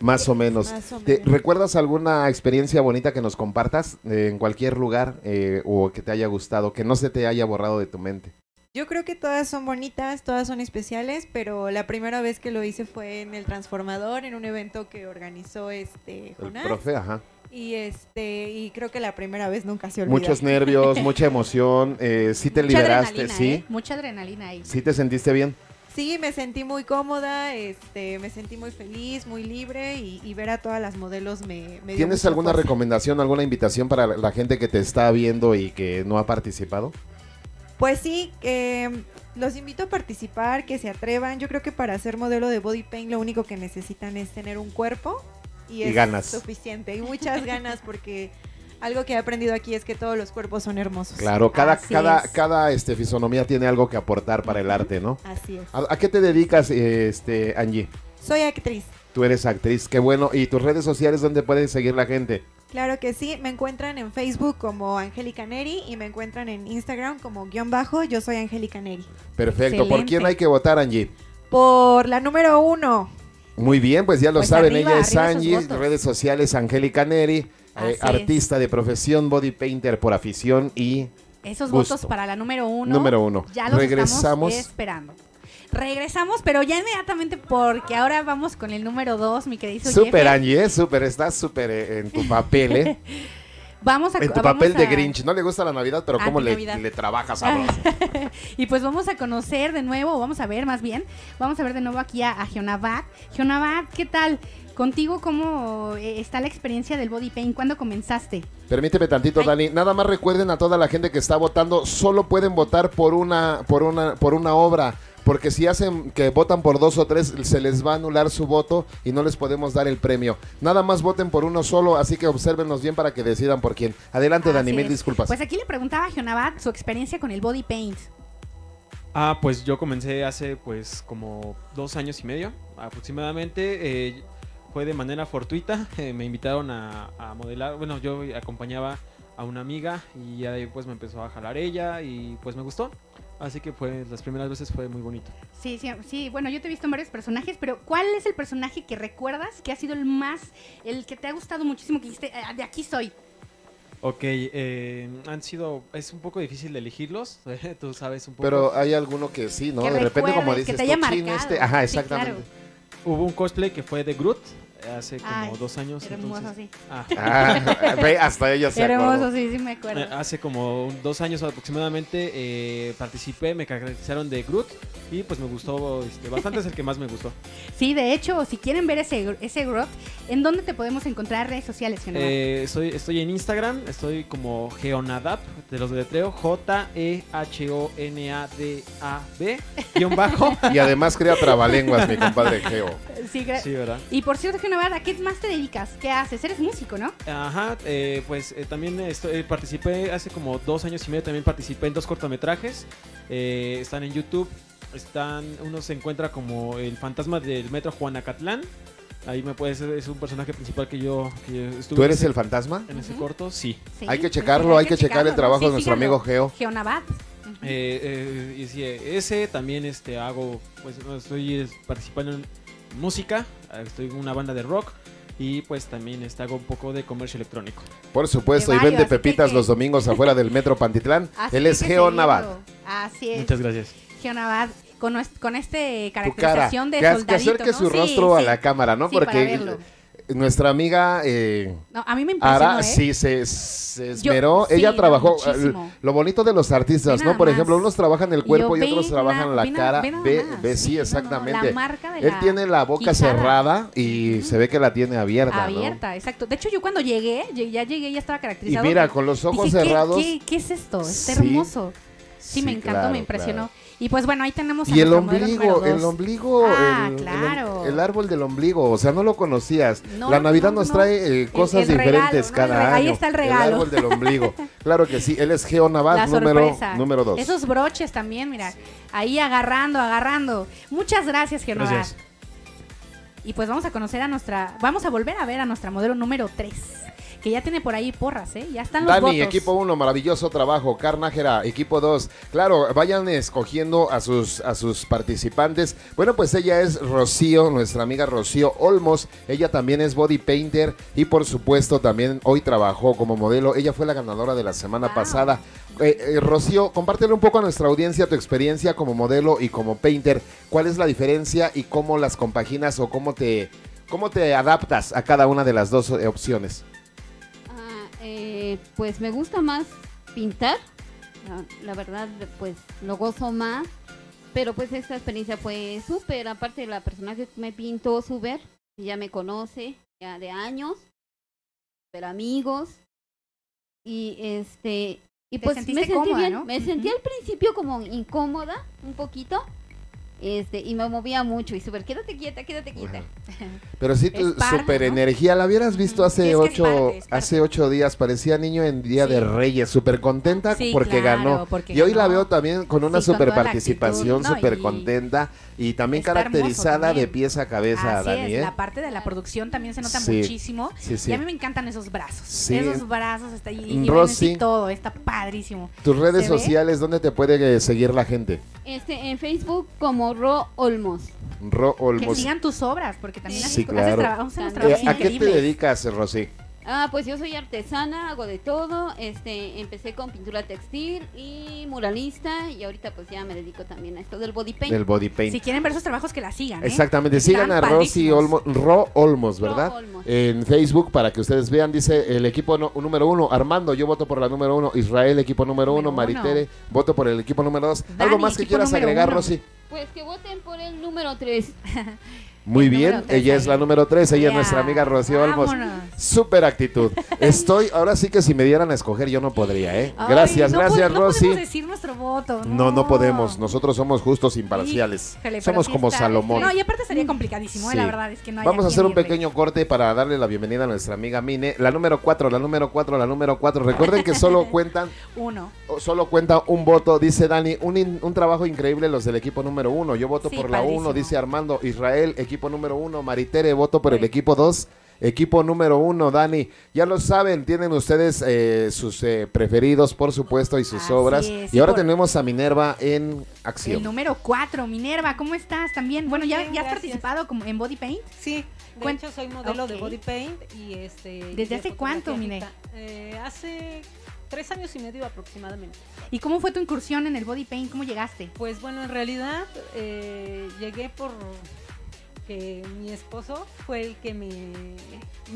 [SPEAKER 1] Más o menos.
[SPEAKER 6] Más o
[SPEAKER 1] ¿Te-
[SPEAKER 6] menos.
[SPEAKER 1] ¿Recuerdas alguna experiencia bonita que nos compartas eh, en cualquier lugar eh, o que te haya gustado, que no se te haya borrado de tu mente?
[SPEAKER 6] Yo creo que todas son bonitas, todas son especiales, pero la primera vez que lo hice fue en el Transformador, en un evento que organizó este
[SPEAKER 1] El
[SPEAKER 6] Jonás.
[SPEAKER 1] profe, ajá.
[SPEAKER 6] Y este, y creo que la primera vez nunca se olvida.
[SPEAKER 1] Muchos nervios, mucha emoción. Eh, sí te
[SPEAKER 2] Mucha
[SPEAKER 1] liberaste, sí.
[SPEAKER 2] ¿eh? Mucha adrenalina ahí.
[SPEAKER 1] Sí te sentiste bien.
[SPEAKER 6] Sí, me sentí muy cómoda, este, me sentí muy feliz, muy libre y, y ver a todas las modelos me, me dio
[SPEAKER 1] ¿Tienes alguna recomendación, alguna invitación para la gente que te está viendo y que no ha participado?
[SPEAKER 6] Pues sí, eh, los invito a participar, que se atrevan. Yo creo que para ser modelo de body paint lo único que necesitan es tener un cuerpo y,
[SPEAKER 1] Y
[SPEAKER 6] es
[SPEAKER 1] ganas.
[SPEAKER 6] suficiente y muchas ganas porque algo que he aprendido aquí es que todos los cuerpos son hermosos.
[SPEAKER 1] Claro, cada,
[SPEAKER 2] Así
[SPEAKER 1] cada,
[SPEAKER 2] es.
[SPEAKER 1] cada este, fisonomía tiene algo que aportar para el arte, ¿no?
[SPEAKER 6] Así es.
[SPEAKER 1] ¿A, a qué te dedicas, este, Angie?
[SPEAKER 6] Soy actriz.
[SPEAKER 1] Tú eres actriz, qué bueno. ¿Y tus redes sociales dónde puede seguir la gente?
[SPEAKER 6] Claro que sí, me encuentran en Facebook como Angélica Neri y me encuentran en Instagram como guion bajo, yo soy Angélica Neri.
[SPEAKER 1] Perfecto. ¿Por quién hay que votar, Angie?
[SPEAKER 6] Por la número uno,
[SPEAKER 1] Muy bien, pues ya lo
[SPEAKER 2] Pues
[SPEAKER 1] saben,
[SPEAKER 2] arriba,
[SPEAKER 1] ella es Angie, redes sociales Angélica Neri, eh,
[SPEAKER 2] es.
[SPEAKER 1] artista de profesión, body painter por afición y
[SPEAKER 2] Esos
[SPEAKER 1] Gusto.
[SPEAKER 2] votos para la número uno.
[SPEAKER 1] número uno.
[SPEAKER 2] Ya los
[SPEAKER 1] Regresamos.
[SPEAKER 2] estamos esperando. Regresamos, pero ya inmediatamente porque ahora vamos con el número dos, mi querido Jeffer.
[SPEAKER 1] Angie, ¿eh? súper, estás súper eh, en tu papel, ¿eh?
[SPEAKER 2] Vamos a
[SPEAKER 1] en tu papel de
[SPEAKER 2] a-
[SPEAKER 1] Grinch. No le gusta la Navidad, pero cómo le, trabajas sabroso.
[SPEAKER 2] Y pues vamos a conocer de nuevo, vamos a ver más bien, vamos a ver de nuevo aquí a, a Gionabad. Gionabad, ¿qué tal? Contigo, ¿cómo eh, está la experiencia del body paint? ¿Cuándo comenzaste?
[SPEAKER 1] Permíteme tantito,
[SPEAKER 2] Ay.
[SPEAKER 1] Dani. Nada más recuerden a toda la gente que está votando, solo pueden votar por una, por una, por una obra. Porque si hacen que votan por dos o tres, se les va a anular su voto y no les podemos dar el premio. Nada más voten por uno solo, así que obsérvenos bien para que decidan por quién. Adelante, Dani, mil disculpas.
[SPEAKER 2] Pues aquí le preguntaba a Gionabad su experiencia con el body paint.
[SPEAKER 7] Ah, pues yo comencé hace pues como dos años y medio aproximadamente. eh, fue de manera fortuita. eh, me invitaron a, a modelar. Bueno, yo acompañaba a una amiga y ya después me empezó a jalar ella y pues me gustó. Así que pues las primeras veces fue muy bonito.
[SPEAKER 2] Sí, sí, sí, bueno, yo te he visto en varios personajes, pero ¿cuál es el personaje que recuerdas que ha sido el más, el que te ha gustado muchísimo, que dijiste, "Ah, de aquí soy?
[SPEAKER 7] Ok, eh, han sido... Es un poco difícil de elegirlos. Tú sabes un poco.
[SPEAKER 1] Pero hay alguno que sí, ¿no?
[SPEAKER 2] Que
[SPEAKER 1] de repente como
[SPEAKER 2] recuerdes, que
[SPEAKER 1] dices,
[SPEAKER 2] te
[SPEAKER 1] este-". Ajá,
[SPEAKER 2] Sí,
[SPEAKER 1] exactamente.
[SPEAKER 2] claro.
[SPEAKER 7] Hubo un cosplay que fue de Groot hace como
[SPEAKER 2] Ay,
[SPEAKER 7] dos años.
[SPEAKER 2] Hermoso,
[SPEAKER 7] entonces-
[SPEAKER 2] sí.
[SPEAKER 7] Ah,
[SPEAKER 1] Ah, hasta ella se
[SPEAKER 2] Hermoso,
[SPEAKER 1] acordó.
[SPEAKER 2] sí, sí me acuerdo.
[SPEAKER 7] Eh, Hace como dos años aproximadamente eh, participé, me caracterizaron de Groot y pues me gustó este, bastante, es el que más me gustó.
[SPEAKER 2] Sí, de hecho, si quieren ver ese, ese grot, ¿en dónde te podemos encontrar redes sociales?
[SPEAKER 7] Eh, estoy, estoy en Instagram, estoy como Geonadab, de los deletreo, E J-E-H-O-N-A-D-A-B, guion bajo.
[SPEAKER 1] Y además crea trabalenguas, mi compadre Geo.
[SPEAKER 2] Sí,
[SPEAKER 7] Sí, ¿verdad?
[SPEAKER 2] Y por cierto, ¿a qué más te dedicas? ¿Qué haces? Eres músico, ¿no?
[SPEAKER 7] Ajá, eh, pues eh, también estoy- participé hace como dos años y medio, también participé en dos cortometrajes. Eh, están en YouTube. Están, uno se encuentra como el fantasma del metro Juanacatlán. Ahí me puedes, es un personaje principal que yo, que yo estuve
[SPEAKER 1] ¿Tú eres el fantasma?
[SPEAKER 7] en ese corto, sí.
[SPEAKER 2] Sí,
[SPEAKER 1] Hay que checarlo, hay que checar el trabajo de nuestro
[SPEAKER 2] síganlo.
[SPEAKER 1] amigo Geo.
[SPEAKER 2] Geonavat.
[SPEAKER 7] Eh, eh, y sí, eh, ese también este hago, pues estoy es, participando en música, eh, estoy en una banda de rock y pues también hago un poco de comercio electrónico.
[SPEAKER 1] Por supuesto,
[SPEAKER 2] De
[SPEAKER 1] y vende
[SPEAKER 2] varios, que
[SPEAKER 1] pepitas
[SPEAKER 2] que-
[SPEAKER 1] los domingos afuera del metro Pantitlán.
[SPEAKER 2] Así
[SPEAKER 1] Él es
[SPEAKER 2] que
[SPEAKER 1] Geo. Navat.
[SPEAKER 2] Así es.
[SPEAKER 7] Muchas gracias.
[SPEAKER 2] Geonavat. Con, nues- con este
[SPEAKER 1] cara.
[SPEAKER 2] caracterización de
[SPEAKER 1] Que, que
[SPEAKER 2] soldadito,
[SPEAKER 1] acerque
[SPEAKER 2] ¿no?
[SPEAKER 1] su
[SPEAKER 2] Sí,
[SPEAKER 1] rostro a
[SPEAKER 2] sí.
[SPEAKER 1] la cámara, ¿no?
[SPEAKER 2] Sí, para
[SPEAKER 1] Porque
[SPEAKER 2] verlo.
[SPEAKER 1] Nuestra amiga eh,
[SPEAKER 2] No, a mí me impresionó,
[SPEAKER 1] Ara
[SPEAKER 2] ¿eh?
[SPEAKER 1] sí se, esmeró. Ella trabajó. Lo bonito de los artistas, ¿no? Por
[SPEAKER 2] más.
[SPEAKER 1] ejemplo, unos trabajan el cuerpo
[SPEAKER 2] Yo
[SPEAKER 1] y otros trabajan la cara.
[SPEAKER 2] ve
[SPEAKER 1] sí,
[SPEAKER 2] no,
[SPEAKER 1] exactamente.
[SPEAKER 2] la marca de
[SPEAKER 1] Él
[SPEAKER 2] la
[SPEAKER 1] tiene la boca
[SPEAKER 2] quijada.
[SPEAKER 1] cerrada y se ve que la tiene abierta, ¿no?
[SPEAKER 2] Abierta, exacto. De hecho, yo cuando llegué, lle- ya llegué, ya estaba
[SPEAKER 1] Y
[SPEAKER 2] caracterizado.
[SPEAKER 1] mira, con los ojos
[SPEAKER 2] Dije, ¿qué-
[SPEAKER 1] cerrados.
[SPEAKER 2] ¿qué, qué, es esto? Está hermoso. Sí, me encantó,
[SPEAKER 1] claro,
[SPEAKER 2] me impresionó.
[SPEAKER 1] claro.
[SPEAKER 2] Y pues bueno, ahí tenemos a
[SPEAKER 1] Y el ombligo, el ombligo,
[SPEAKER 2] Ah,
[SPEAKER 1] el, el-
[SPEAKER 2] claro.
[SPEAKER 1] el árbol del ombligo, o sea, no lo conocías.
[SPEAKER 2] No,
[SPEAKER 1] la Navidad
[SPEAKER 2] no,
[SPEAKER 1] nos
[SPEAKER 2] no.
[SPEAKER 1] trae eh, cosas
[SPEAKER 2] el regalo,
[SPEAKER 1] diferentes cada
[SPEAKER 2] El
[SPEAKER 1] año.
[SPEAKER 2] ahí está el regalo.
[SPEAKER 1] árbol del ombligo. claro que sí, él es Geo Naval,
[SPEAKER 2] La
[SPEAKER 1] número, número dos.
[SPEAKER 2] Esos broches también, mira. Ahí agarrando, agarrando. Muchas gracias, Genova.
[SPEAKER 7] Gracias.
[SPEAKER 2] Y pues vamos a conocer a nuestra. Vamos a volver a ver a nuestra modelo número 3. Que ya tiene por ahí porras, ¿eh? Ya están los
[SPEAKER 1] Dani,
[SPEAKER 2] votos.
[SPEAKER 1] equipo 1, maravilloso trabajo. Carnájera, equipo 2. Claro, vayan escogiendo a sus, a sus participantes. Bueno, pues ella es Rocío, nuestra amiga Rocío Olmos. Ella también es body painter y por supuesto también hoy trabajó como modelo. Ella fue la ganadora de la semana pasada. Eh, eh, Rocío, compártele un poco a nuestra audiencia tu experiencia como modelo y como painter. ¿Cuál es la diferencia y cómo las compaginas o cómo te, cómo te adaptas a cada una de las dos eh, opciones?
[SPEAKER 8] Eh, pues me gusta más pintar. La, la verdad, pues lo gozo más. Pero pues esta experiencia fue súper. Aparte, la persona que me pintó, que ya me conoce ya de años, pero amigos. Y este. Y pues me sentí
[SPEAKER 2] cómoda,
[SPEAKER 8] bien.
[SPEAKER 2] ¿no?
[SPEAKER 8] Me sentí al principio como incómoda, un poquito. Este, y me movía mucho. Y súper, quédate quieta, quédate quieta.
[SPEAKER 1] Pero sí, tu super
[SPEAKER 2] ¿no?
[SPEAKER 1] energía. La hubieras visto
[SPEAKER 2] Ujú.
[SPEAKER 1] hace
[SPEAKER 2] es que es
[SPEAKER 1] ocho,
[SPEAKER 2] parte, es parte.
[SPEAKER 1] hace ocho días. Parecía niño en Día
[SPEAKER 2] Sí.
[SPEAKER 1] de Reyes, súper contenta
[SPEAKER 2] Sí,
[SPEAKER 1] porque
[SPEAKER 2] claro,
[SPEAKER 1] ganó.
[SPEAKER 2] porque
[SPEAKER 1] y hoy la veo también con una
[SPEAKER 2] Sí,
[SPEAKER 1] super participación,
[SPEAKER 2] ¿no?
[SPEAKER 1] súper
[SPEAKER 2] Y
[SPEAKER 1] contenta y también caracterizada de pies a cabeza,
[SPEAKER 2] Así
[SPEAKER 1] Dani.
[SPEAKER 2] es,
[SPEAKER 1] ¿eh?
[SPEAKER 2] la parte de la producción también se nota
[SPEAKER 1] Sí.
[SPEAKER 2] muchísimo.
[SPEAKER 1] Sí, sí.
[SPEAKER 2] Y a mí me encantan esos brazos.
[SPEAKER 1] Sí.
[SPEAKER 2] Esos brazos está ahí. Y, y
[SPEAKER 1] Rosy.
[SPEAKER 2] sí todo, está padrísimo.
[SPEAKER 1] Tus redes
[SPEAKER 2] ¿Se ve?
[SPEAKER 1] sociales, ¿dónde te puede eh, seguir la gente?
[SPEAKER 8] Este, en Facebook como Ro Olmos.
[SPEAKER 1] Ro
[SPEAKER 2] Que
[SPEAKER 1] Olmos.
[SPEAKER 2] sigan tus obras, porque también
[SPEAKER 1] Sí,
[SPEAKER 2] haces,
[SPEAKER 1] claro.
[SPEAKER 2] haces traba- haces unos
[SPEAKER 8] Eh,
[SPEAKER 2] trabajos
[SPEAKER 1] Eh, ¿A qué te
[SPEAKER 2] increíbles.
[SPEAKER 1] dedicas, Rosy?
[SPEAKER 8] Ah, pues yo soy artesana, hago de todo. Este, empecé con pintura textil y muralista y ahorita pues ya me dedico también a esto del body paint.
[SPEAKER 1] Del body paint.
[SPEAKER 2] Si quieren ver sus trabajos, que la sigan. ¿eh?
[SPEAKER 1] Exactamente, sigan a Rosy. Olmos, Ro Olmos,
[SPEAKER 8] Ro
[SPEAKER 1] ¿verdad?
[SPEAKER 8] Olmos.
[SPEAKER 1] En Facebook para que ustedes vean, dice el equipo no- número uno, Armando, yo voto por la número uno, Israel, equipo número uno,
[SPEAKER 2] Número uno.
[SPEAKER 1] Maritere, voto por el equipo número dos.
[SPEAKER 2] Dani,
[SPEAKER 1] ¿Algo más que quieras agregar,
[SPEAKER 2] uno.
[SPEAKER 1] Rosy?
[SPEAKER 8] Pues que voten por el número 3.
[SPEAKER 1] Muy bien, ella es la número tres, ella es nuestra amiga Rocío Olmos.
[SPEAKER 2] vámonos.
[SPEAKER 1] Súper actitud. Estoy, ahora sí que si me dieran a escoger yo no podría, ¿eh?
[SPEAKER 2] Ay,
[SPEAKER 1] Gracias,
[SPEAKER 2] no
[SPEAKER 1] gracias,
[SPEAKER 2] no
[SPEAKER 1] Rosy.
[SPEAKER 2] podemos decir nuestro voto.
[SPEAKER 1] No, no podemos, nosotros somos justos imparciales.
[SPEAKER 2] Híjole, pero
[SPEAKER 1] Somos como
[SPEAKER 2] está-
[SPEAKER 1] Salomón.
[SPEAKER 2] No, y aparte sería complicadísimo, ¿eh?
[SPEAKER 1] Sí.
[SPEAKER 2] la verdad es que no hay
[SPEAKER 1] Vamos a hacer un
[SPEAKER 2] irle.
[SPEAKER 1] pequeño corte para darle la bienvenida a nuestra amiga Mine. La número 4, la número 4, la número 4. Recuerden que solo cuentan,
[SPEAKER 2] Uno.
[SPEAKER 1] solo cuenta un voto, dice Dani. Un, in- un trabajo increíble los del equipo número 1. Yo voto
[SPEAKER 2] Sí,
[SPEAKER 1] por la 1,
[SPEAKER 2] padrísimo.
[SPEAKER 1] dice Armando. Israel, equipo número 1. Maritere, voto por el equipo 2. Equipo número 1, Dani. Ya lo saben, tienen ustedes eh, sus eh, preferidos, por supuesto, y sus
[SPEAKER 2] Así
[SPEAKER 1] obras.
[SPEAKER 2] es,
[SPEAKER 1] y ahora
[SPEAKER 2] por-
[SPEAKER 1] tenemos a Minerva en
[SPEAKER 2] El
[SPEAKER 1] acción.
[SPEAKER 2] número cuatro, Minerva, ¿cómo estás? También, bueno, ya,
[SPEAKER 6] bien,
[SPEAKER 2] ya has participado como en Body Paint.
[SPEAKER 6] Sí, de hecho soy modelo de body paint y este. y
[SPEAKER 2] ¿Desde
[SPEAKER 6] de
[SPEAKER 2] hace cuánto,
[SPEAKER 6] fija. Eh, hace tres años y medio aproximadamente.
[SPEAKER 2] ¿Y cómo fue tu incursión en el Body Paint? ¿Cómo llegaste?
[SPEAKER 6] Pues bueno, en realidad eh, llegué por que mi esposo fue el que me,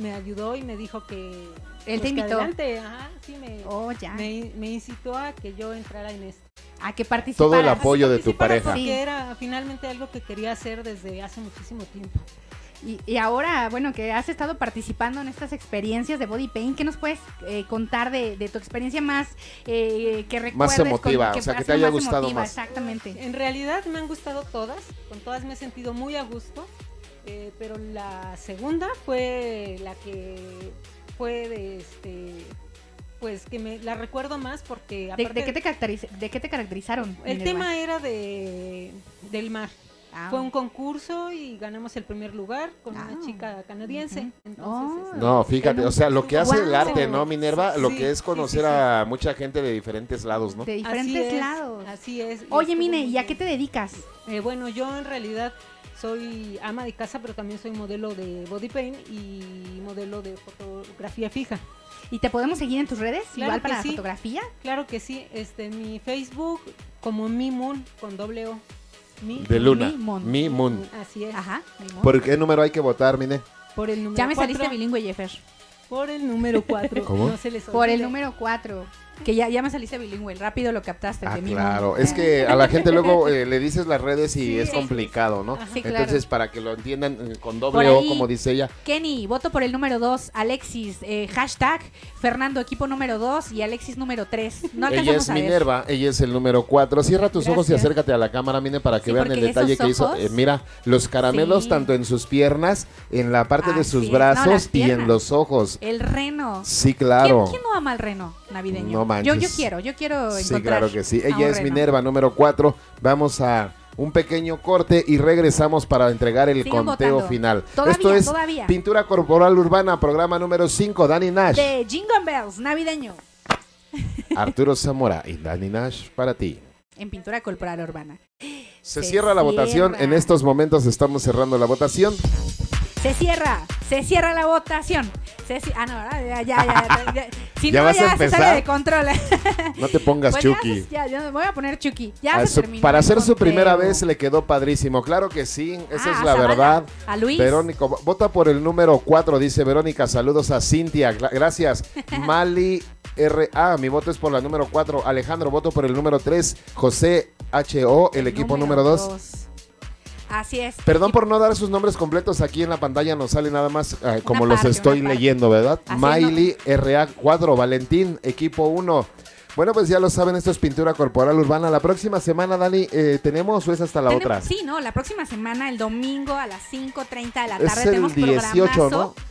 [SPEAKER 6] me ayudó y me dijo que
[SPEAKER 2] Él te
[SPEAKER 6] pues,
[SPEAKER 2] invitó.
[SPEAKER 6] adelante, ajá, sí me,
[SPEAKER 2] Oh, ya.
[SPEAKER 6] me, me incitó a que yo entrara en esto.
[SPEAKER 2] A que participaras.
[SPEAKER 1] Todo el apoyo de tu
[SPEAKER 6] Participara
[SPEAKER 1] pareja.
[SPEAKER 6] Porque
[SPEAKER 2] Sí.
[SPEAKER 6] era finalmente algo que quería hacer desde hace muchísimo tiempo.
[SPEAKER 2] Y, y ahora, bueno, que has estado participando en estas experiencias de Body Paint, ¿qué nos puedes eh, contar de, de tu experiencia más eh, que recuerdes?
[SPEAKER 1] emotiva, o sea, que te haya gustado
[SPEAKER 2] emotiva?
[SPEAKER 1] más.
[SPEAKER 2] Exactamente.
[SPEAKER 6] En realidad me han gustado todas, con todas me he sentido muy a gusto.
[SPEAKER 4] Eh, pero la segunda fue la que fue de este pues que me la recuerdo más porque
[SPEAKER 2] ¿De,
[SPEAKER 4] aparte
[SPEAKER 2] de qué te caracteriz- de qué te caracterizaron?
[SPEAKER 4] el tema era de del mar.
[SPEAKER 2] Ah.
[SPEAKER 4] Fue un concurso y ganamos el primer lugar con
[SPEAKER 2] Ah.
[SPEAKER 4] una chica canadiense.
[SPEAKER 2] Ujú.
[SPEAKER 4] Entonces,
[SPEAKER 2] Oh.
[SPEAKER 4] este,
[SPEAKER 1] No, fíjate, o sea, lo que hace el arte, ¿no, Minerva? Lo que es conocer
[SPEAKER 4] sí, sí.
[SPEAKER 1] a mucha gente de diferentes lados, ¿no?
[SPEAKER 2] de
[SPEAKER 4] así
[SPEAKER 2] diferentes
[SPEAKER 4] es,
[SPEAKER 2] lados.
[SPEAKER 4] Así es.
[SPEAKER 2] Oye, Mine, ¿y a qué te dedicas?
[SPEAKER 4] Eh, bueno, yo en realidad soy ama de casa, pero también soy modelo de body paint y modelo de fotografía fija.
[SPEAKER 2] ¿Y te podemos seguir en tus redes?
[SPEAKER 4] Claro
[SPEAKER 2] Igual para la fotografía.
[SPEAKER 4] Claro que sí, este mi Facebook como Mi Moon con doble O. Mi,
[SPEAKER 1] De Luna.
[SPEAKER 2] Mi Moon.
[SPEAKER 1] Mi Moon.
[SPEAKER 4] Así es.
[SPEAKER 2] Ajá.
[SPEAKER 1] ¿Por qué número hay que votar, Mine?
[SPEAKER 4] Por el número
[SPEAKER 2] Ya me
[SPEAKER 4] cuatro,
[SPEAKER 2] saliste bilingüe, Jeffer.
[SPEAKER 4] Por el número 4.
[SPEAKER 1] ¿Cómo?
[SPEAKER 4] No se les
[SPEAKER 2] Por el número 4. Que ya, ya me saliste bilingüe. Rápido lo captaste.
[SPEAKER 1] Ah, claro. Es que a la gente luego eh, le dices las redes y
[SPEAKER 4] Sí,
[SPEAKER 1] es complicado, ¿no?
[SPEAKER 4] Ajá.
[SPEAKER 2] Sí, claro.
[SPEAKER 1] Entonces, para que lo entiendan eh, con doble O, como dice ella.
[SPEAKER 2] Kenny, voto por el número 2. Alexis, eh, hashtag. Fernando, equipo número 2. Y Alexis, número 3. No
[SPEAKER 1] ella es
[SPEAKER 2] a ver.
[SPEAKER 1] Minerva, ella es el número 4. Cierra tus ojos y acércate a la cámara, Mine, para que
[SPEAKER 2] Sí,
[SPEAKER 1] vean el detalle que hizo. Eh, mira, los caramelos
[SPEAKER 2] Sí.
[SPEAKER 1] tanto en sus piernas, en la parte de sus.
[SPEAKER 2] No,
[SPEAKER 1] brazos y en los ojos.
[SPEAKER 2] El reno.
[SPEAKER 1] Sí, claro.
[SPEAKER 2] ¿Quién, quién no ama el reno navideño?
[SPEAKER 1] No manches.
[SPEAKER 2] Yo, yo quiero, yo quiero
[SPEAKER 1] Sí,
[SPEAKER 2] encontrar.
[SPEAKER 1] claro que sí. Ella es
[SPEAKER 2] reno.
[SPEAKER 1] Minerva, número 4. Vamos a un pequeño corte y regresamos para entregar el conteo
[SPEAKER 2] votando.
[SPEAKER 1] final.
[SPEAKER 2] Todavía,
[SPEAKER 1] Esto es
[SPEAKER 2] todavía.
[SPEAKER 1] Pintura Corporal Urbana, programa número 5, Dani Nash,
[SPEAKER 2] De Jingle Bells, navideño.
[SPEAKER 1] Arturo Zamora y Dani Nash para ti.
[SPEAKER 2] En pintura corporal urbana.
[SPEAKER 1] Se,
[SPEAKER 2] Se
[SPEAKER 1] cierra la votación. En estos momentos estamos cerrando la votación.
[SPEAKER 2] Se cierra, se cierra la votación. Se ci- ah, no, ya, ya, ya, ya. Si
[SPEAKER 1] ¿Ya
[SPEAKER 2] no,
[SPEAKER 1] vas a
[SPEAKER 2] ya se
[SPEAKER 1] empezar?
[SPEAKER 2] sale de control.
[SPEAKER 1] No te pongas
[SPEAKER 2] Pues ya
[SPEAKER 1] Chucky.
[SPEAKER 2] Ya, ya me voy a poner Chucky. Ya
[SPEAKER 1] A
[SPEAKER 2] se
[SPEAKER 1] su-
[SPEAKER 2] terminó
[SPEAKER 1] para
[SPEAKER 2] el
[SPEAKER 1] ser su primera vez le quedó padrísimo. Claro que sí, esa
[SPEAKER 2] Ah,
[SPEAKER 1] es
[SPEAKER 2] a
[SPEAKER 1] la
[SPEAKER 2] Zavala,
[SPEAKER 1] verdad.
[SPEAKER 2] A Luis.
[SPEAKER 1] Verónica, vota por el número 4, dice Verónica. Saludos a Cintia. Gla- Gracias. Mali RA, mi voto es por la número 4. Alejandro, voto por el número 3. José HO, el, equipo número 2.
[SPEAKER 2] dos. Así es.
[SPEAKER 1] Perdón por no dar sus nombres completos. Aquí en la pantalla nos sale nada más eh, como los
[SPEAKER 2] parte,
[SPEAKER 1] estoy
[SPEAKER 2] una parte.
[SPEAKER 1] leyendo, ¿verdad?
[SPEAKER 2] Así es,
[SPEAKER 1] Miley RA 4, Valentín, equipo 1. Bueno, pues ya lo saben, esto es pintura corporal urbana. La próxima semana, Dani, eh, ¿tenemos o es hasta la
[SPEAKER 2] Tenemos-
[SPEAKER 1] otra?
[SPEAKER 2] Sí, no, la próxima semana, el domingo a las 5.30 de la
[SPEAKER 1] Es
[SPEAKER 2] tarde,
[SPEAKER 1] el
[SPEAKER 2] tenemos
[SPEAKER 1] 18,
[SPEAKER 2] programazo.
[SPEAKER 1] ¿no?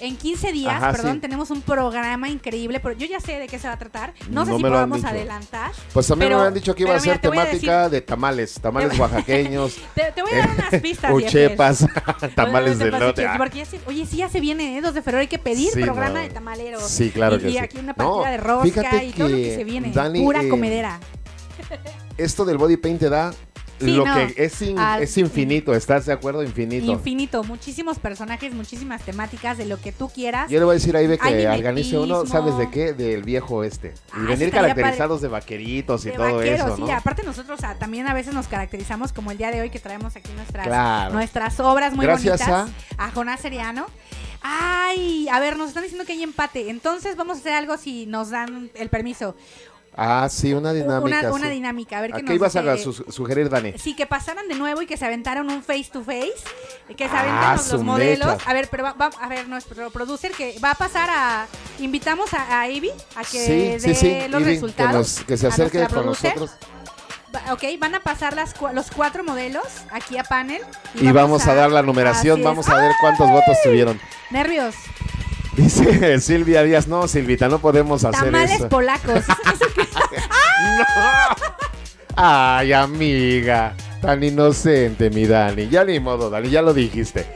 [SPEAKER 2] En 15 días,
[SPEAKER 1] Ajá,
[SPEAKER 2] perdón,
[SPEAKER 1] sí.
[SPEAKER 2] tenemos un programa increíble, pero yo ya sé de qué se va a tratar. No sé
[SPEAKER 1] No
[SPEAKER 2] si
[SPEAKER 1] han
[SPEAKER 2] podemos
[SPEAKER 1] dicho.
[SPEAKER 2] adelantar.
[SPEAKER 1] Pues a mí
[SPEAKER 2] Pero-
[SPEAKER 1] me han dicho que iba a ser
[SPEAKER 2] te a
[SPEAKER 1] temática de tamales, tamales oaxaqueños,
[SPEAKER 2] Te, te voy a dar unas pistas.
[SPEAKER 1] uchepas, tamales de lote.
[SPEAKER 2] que- Porque se- oye, sí, ya se viene, ¿eh? 2 de febrero hay que pedir
[SPEAKER 1] Sí,
[SPEAKER 2] programa
[SPEAKER 1] no.
[SPEAKER 2] de tamaleros.
[SPEAKER 1] Sí, claro
[SPEAKER 2] y,
[SPEAKER 1] que
[SPEAKER 2] y
[SPEAKER 1] sí.
[SPEAKER 2] aquí una
[SPEAKER 1] No,
[SPEAKER 2] partida de rosca y todo lo que
[SPEAKER 1] que,
[SPEAKER 2] se viene.
[SPEAKER 1] Dani,
[SPEAKER 2] Pura
[SPEAKER 1] eh,
[SPEAKER 2] comedera.
[SPEAKER 1] Esto del body paint te da
[SPEAKER 2] Sí,
[SPEAKER 1] lo
[SPEAKER 2] no.
[SPEAKER 1] que es, in-
[SPEAKER 2] Al-
[SPEAKER 1] es infinito, ¿estás de acuerdo? Infinito.
[SPEAKER 2] Infinito, muchísimos personajes, muchísimas temáticas de lo que tú quieras.
[SPEAKER 1] Yo le voy a decir a Ibe
[SPEAKER 2] Hay
[SPEAKER 1] que organice uno. ¿sabes de qué? Del viejo este.
[SPEAKER 2] Ah,
[SPEAKER 1] Y
[SPEAKER 2] eso
[SPEAKER 1] venir caracterizados de vaqueritos y
[SPEAKER 2] de
[SPEAKER 1] todo
[SPEAKER 2] vaqueros,
[SPEAKER 1] eso,
[SPEAKER 2] sí,
[SPEAKER 1] ¿no?
[SPEAKER 2] aparte nosotros ah, también a veces nos caracterizamos como el día de hoy que traemos aquí nuestras,
[SPEAKER 1] Claro.
[SPEAKER 2] nuestras obras muy
[SPEAKER 1] Gracias
[SPEAKER 2] bonitas. A Jonás Seriano. Ay, a ver, nos están diciendo que hay empate. Entonces vamos a hacer algo si nos dan el permiso.
[SPEAKER 1] Ah, sí, una dinámica.
[SPEAKER 2] Una, dinámica, a ver
[SPEAKER 1] ¿A
[SPEAKER 2] qué nos
[SPEAKER 1] ibas a su- sugerir, Dani?
[SPEAKER 2] Sí, que pasaran de nuevo y que se aventaran un face to face, que se
[SPEAKER 1] Ah,
[SPEAKER 2] aventen los,
[SPEAKER 1] su
[SPEAKER 2] los modelos. A ver, pero va, va- a ver, nuestro producer que va a pasar a invitamos a, a Ivy a que
[SPEAKER 1] Sí,
[SPEAKER 2] dé
[SPEAKER 1] sí,
[SPEAKER 2] los
[SPEAKER 1] Ivy,
[SPEAKER 2] resultados.
[SPEAKER 1] Que, nos- que se acerque con
[SPEAKER 2] producer.
[SPEAKER 1] nosotros.
[SPEAKER 2] Ok, van a pasar las, los cuatro modelos aquí a panel.
[SPEAKER 1] Y vamos a dar la numeración, vamos a ver cuántos votos tuvieron.
[SPEAKER 2] Nervios.
[SPEAKER 1] Dice Silvia Díaz, no, Silvita, no podemos hacer
[SPEAKER 2] Tamales
[SPEAKER 1] eso.
[SPEAKER 2] polacos.
[SPEAKER 1] No. Ay, amiga. Tan inocente, mi Dani. Ya ni modo, Dani, ya lo dijiste.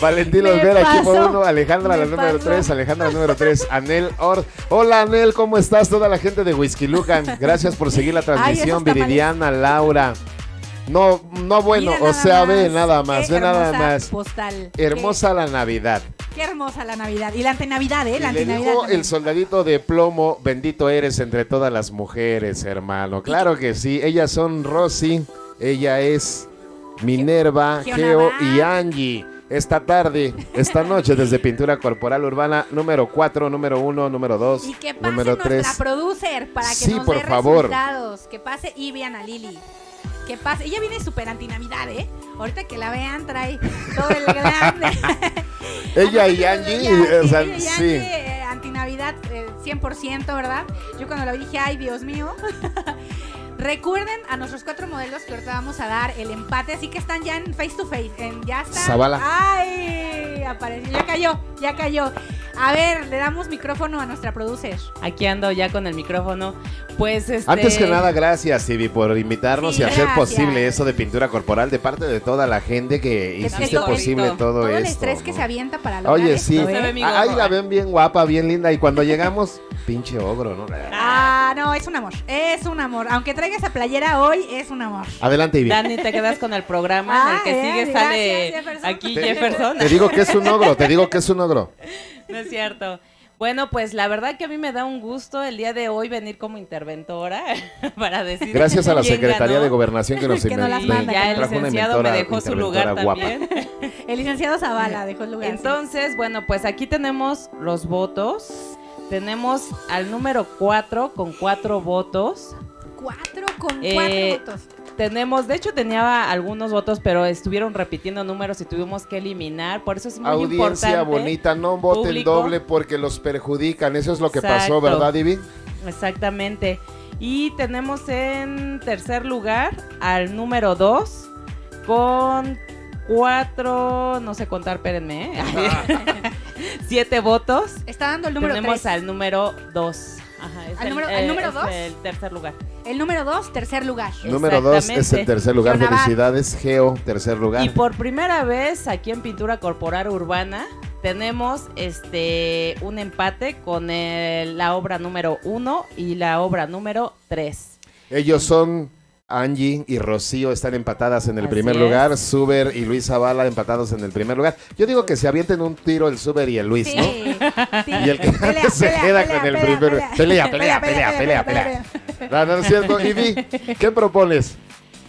[SPEAKER 1] Valentín Olvera, equipo
[SPEAKER 2] pasó.
[SPEAKER 1] 1, Alejandra, la
[SPEAKER 2] Me
[SPEAKER 1] número
[SPEAKER 2] pasó.
[SPEAKER 1] 3, Alejandra, la número 3, Anel Or. Hola, Anel, ¿cómo estás? Toda la gente de Whisky Lucan. Gracias por seguir la transmisión. Viridiana, Laura. No, no bueno, o sea, ve nada más,
[SPEAKER 2] qué
[SPEAKER 1] ve nada más.
[SPEAKER 2] Postal.
[SPEAKER 1] Hermosa la Navidad.
[SPEAKER 2] Qué, hermosa la Navidad. Y la antinavidad, ¿eh?
[SPEAKER 1] Y
[SPEAKER 2] La
[SPEAKER 1] le
[SPEAKER 2] antinavidad.
[SPEAKER 1] dijo el soldadito de plomo, bendito eres entre todas las mujeres, hermano. Claro que sí, ellas son Rosy, ella es Minerva,
[SPEAKER 2] Geo
[SPEAKER 1] y Angie. Esta tarde, esta noche, desde Pintura Corporal Urbana, número 4, número 1, número 2,
[SPEAKER 2] Y que pase
[SPEAKER 1] número
[SPEAKER 2] nuestra
[SPEAKER 1] 3.
[SPEAKER 2] producer para que
[SPEAKER 1] Sí,
[SPEAKER 2] nos
[SPEAKER 1] por
[SPEAKER 2] dé
[SPEAKER 1] favor.
[SPEAKER 2] resultados. Que pase Ivy Ana Lili. Que pase. Ella viene súper antinavidad, ¿eh? Ahorita que la vean, trae todo el grande.
[SPEAKER 1] Ella y Angie, o sea,
[SPEAKER 2] ella y
[SPEAKER 1] sí.
[SPEAKER 2] Angie, eh, antinavidad eh, 100%, ¿verdad? Yo cuando la vi dije, ay, Dios mío. Recuerden a nuestros cuatro modelos que ahorita vamos a dar el empate, así que están ya en face to face. En, ya está.
[SPEAKER 1] Zavala.
[SPEAKER 2] ¡Ay! Apareció. Ya cayó, ya cayó. A ver, le damos micrófono a nuestra producer.
[SPEAKER 5] Aquí ando ya con el micrófono. Pues este.
[SPEAKER 1] Antes que nada, gracias, Ivy, por invitarnos
[SPEAKER 2] Sí,
[SPEAKER 1] y hacer posible eso de pintura corporal de parte de toda la gente que
[SPEAKER 2] Que
[SPEAKER 1] hiciste posible todo,
[SPEAKER 2] Todo el
[SPEAKER 1] esto.
[SPEAKER 2] estrés que se avienta para lograr
[SPEAKER 1] Oye,
[SPEAKER 2] esto,
[SPEAKER 1] sí.
[SPEAKER 2] ¿eh?
[SPEAKER 1] Ahí la ven bien guapa, bien linda. Y cuando llegamos, pinche ogro, ¿no?
[SPEAKER 2] Ah, no, es un amor. Es un amor. Aunque traiga esa playera hoy, es un amor.
[SPEAKER 1] Adelante, Ivy.
[SPEAKER 5] Dani, te quedas con el programa en el
[SPEAKER 2] Ah,
[SPEAKER 5] que
[SPEAKER 2] eh,
[SPEAKER 5] sigue
[SPEAKER 2] gracias,
[SPEAKER 5] sale
[SPEAKER 2] Jefferson.
[SPEAKER 5] aquí
[SPEAKER 1] Te-
[SPEAKER 5] Jefferson.
[SPEAKER 1] Te digo que es un ogro, te digo que es un ogro.
[SPEAKER 5] No es cierto. Bueno, pues la verdad que a mí me da un gusto el día de hoy venir como interventora para decir.
[SPEAKER 1] Gracias a la
[SPEAKER 5] quién
[SPEAKER 1] Secretaría
[SPEAKER 5] ganó.
[SPEAKER 1] de Gobernación que nos
[SPEAKER 2] Que nos las
[SPEAKER 1] inventó-
[SPEAKER 2] manda,
[SPEAKER 5] Ya el
[SPEAKER 1] trajo una
[SPEAKER 5] licenciado me
[SPEAKER 1] inventora-
[SPEAKER 5] dejó su lugar
[SPEAKER 1] interventora guapa.
[SPEAKER 5] también.
[SPEAKER 2] El licenciado Zavala dejó el lugar. sí.
[SPEAKER 5] Entonces, bueno, pues aquí tenemos los votos. Tenemos al número 4 con 4 votos.
[SPEAKER 2] cuatro con
[SPEAKER 5] Eh,
[SPEAKER 2] cuatro votos.
[SPEAKER 5] Tenemos, de hecho tenía algunos votos, pero estuvieron repitiendo números y tuvimos que eliminar. Por eso es muy
[SPEAKER 1] Audiencia
[SPEAKER 5] importante.
[SPEAKER 1] bonita, no voten
[SPEAKER 5] Público.
[SPEAKER 1] doble porque los perjudican. Eso es lo que pasó. ¿verdad, Ivy?
[SPEAKER 5] Exactamente. Y tenemos en tercer lugar al número 2 con cuatro, no sé contar, espérenme, ¿eh? siete votos.
[SPEAKER 2] Está dando el número
[SPEAKER 5] tenemos
[SPEAKER 2] tres.
[SPEAKER 5] al número 2. Ajá, es
[SPEAKER 2] ¿Al
[SPEAKER 5] el,
[SPEAKER 2] número-
[SPEAKER 5] eh,
[SPEAKER 2] al número
[SPEAKER 5] es
[SPEAKER 2] dos?
[SPEAKER 5] el tercer lugar.
[SPEAKER 2] El número dos, tercer lugar.
[SPEAKER 1] Número dos es el tercer lugar. Felicidades, Geo, tercer lugar.
[SPEAKER 5] Y por primera vez aquí en Pintura Corporal Urbana tenemos este un empate con el- la obra número 1 y la obra número 3.
[SPEAKER 1] Ellos son Angie y Rocío están empatadas en el
[SPEAKER 5] Así
[SPEAKER 1] primer
[SPEAKER 5] es.
[SPEAKER 1] lugar. Suber y Luis Zavala empatados en el primer lugar. Yo digo que se avienten un tiro el Suber y el Luis,
[SPEAKER 2] Sí,
[SPEAKER 1] ¿no?
[SPEAKER 2] sí.
[SPEAKER 1] Y el que
[SPEAKER 2] Pelea,
[SPEAKER 1] se
[SPEAKER 2] pelea,
[SPEAKER 1] queda
[SPEAKER 2] pelea,
[SPEAKER 1] con el primer.
[SPEAKER 2] pelea.
[SPEAKER 1] Pelea, pelea, pelea, pelea, pelea. No, no es cierto. Ivy, ¿qué propones?